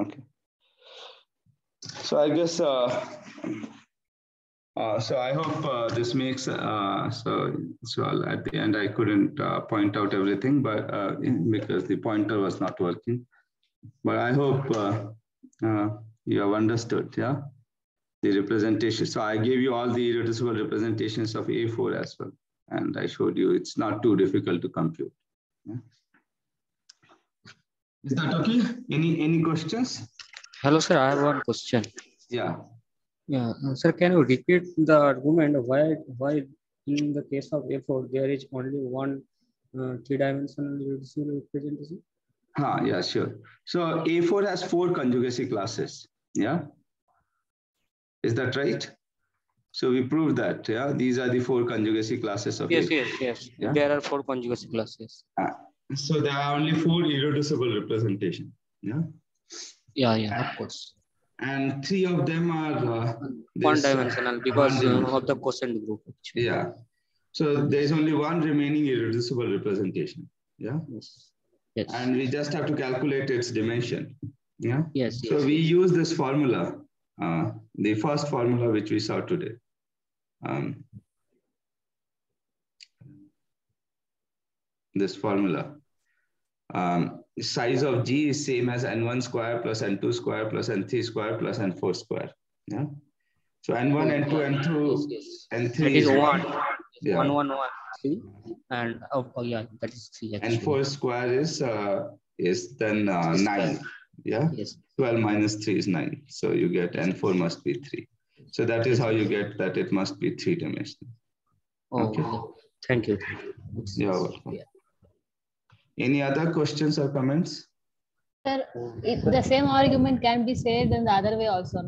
Okay. So I guess, uh, uh, so I hope uh, this makes, uh, so, so at the end I couldn't point out everything, but uh, because the pointer was not working. But I hope you have understood, yeah? The representation. So I gave you all the irreducible representations of A4 as well. And I showed you it's not too difficult to compute. Yeah? Is that okay? Any, any questions? Hello, sir. I have one question. Yeah. Yeah, uh, sir. Can you repeat the argument why why in the case of A4 there is only one uh, three-dimensional irreducible representation? Ah, yeah, sure. So A4 has four conjugacy classes. Yeah. Is that right? So we proved that. Yeah. These are the four conjugacy classes of Yes, A4. yes, yes. Yeah. There are four conjugacy classes. Ah, So there are only four irreducible representation. Yeah. Yeah, yeah, of course. And three of them are uh, One this, uh, dimensional because uh, one-dimensional. of the quotient group. actually. Yeah. So there is only one remaining irreducible representation. Yeah. Yes. Yes. And we just have to calculate its dimension. Yeah. yes. So yes. we use this formula, uh, the first formula which we saw today. Um, this formula. Um, size of G is same as N1 square plus N2 square plus N3 square plus N4 square. Yeah. So N1, N2, Yes, N2. N3 That is one. Yeah. One, one, one, three. And oh, oh yeah, that is three. Actually. N4 square is uh, is then uh, nine. Yeah. Yes. 12 minus 3 is 9. So you get N4 must be 3. So that is how you get that it must be three dimensional. Oh, Okay. Thank you. You're welcome. Yeah. Any other questions or comments? Sir, the same argument can be said in the other way also, no?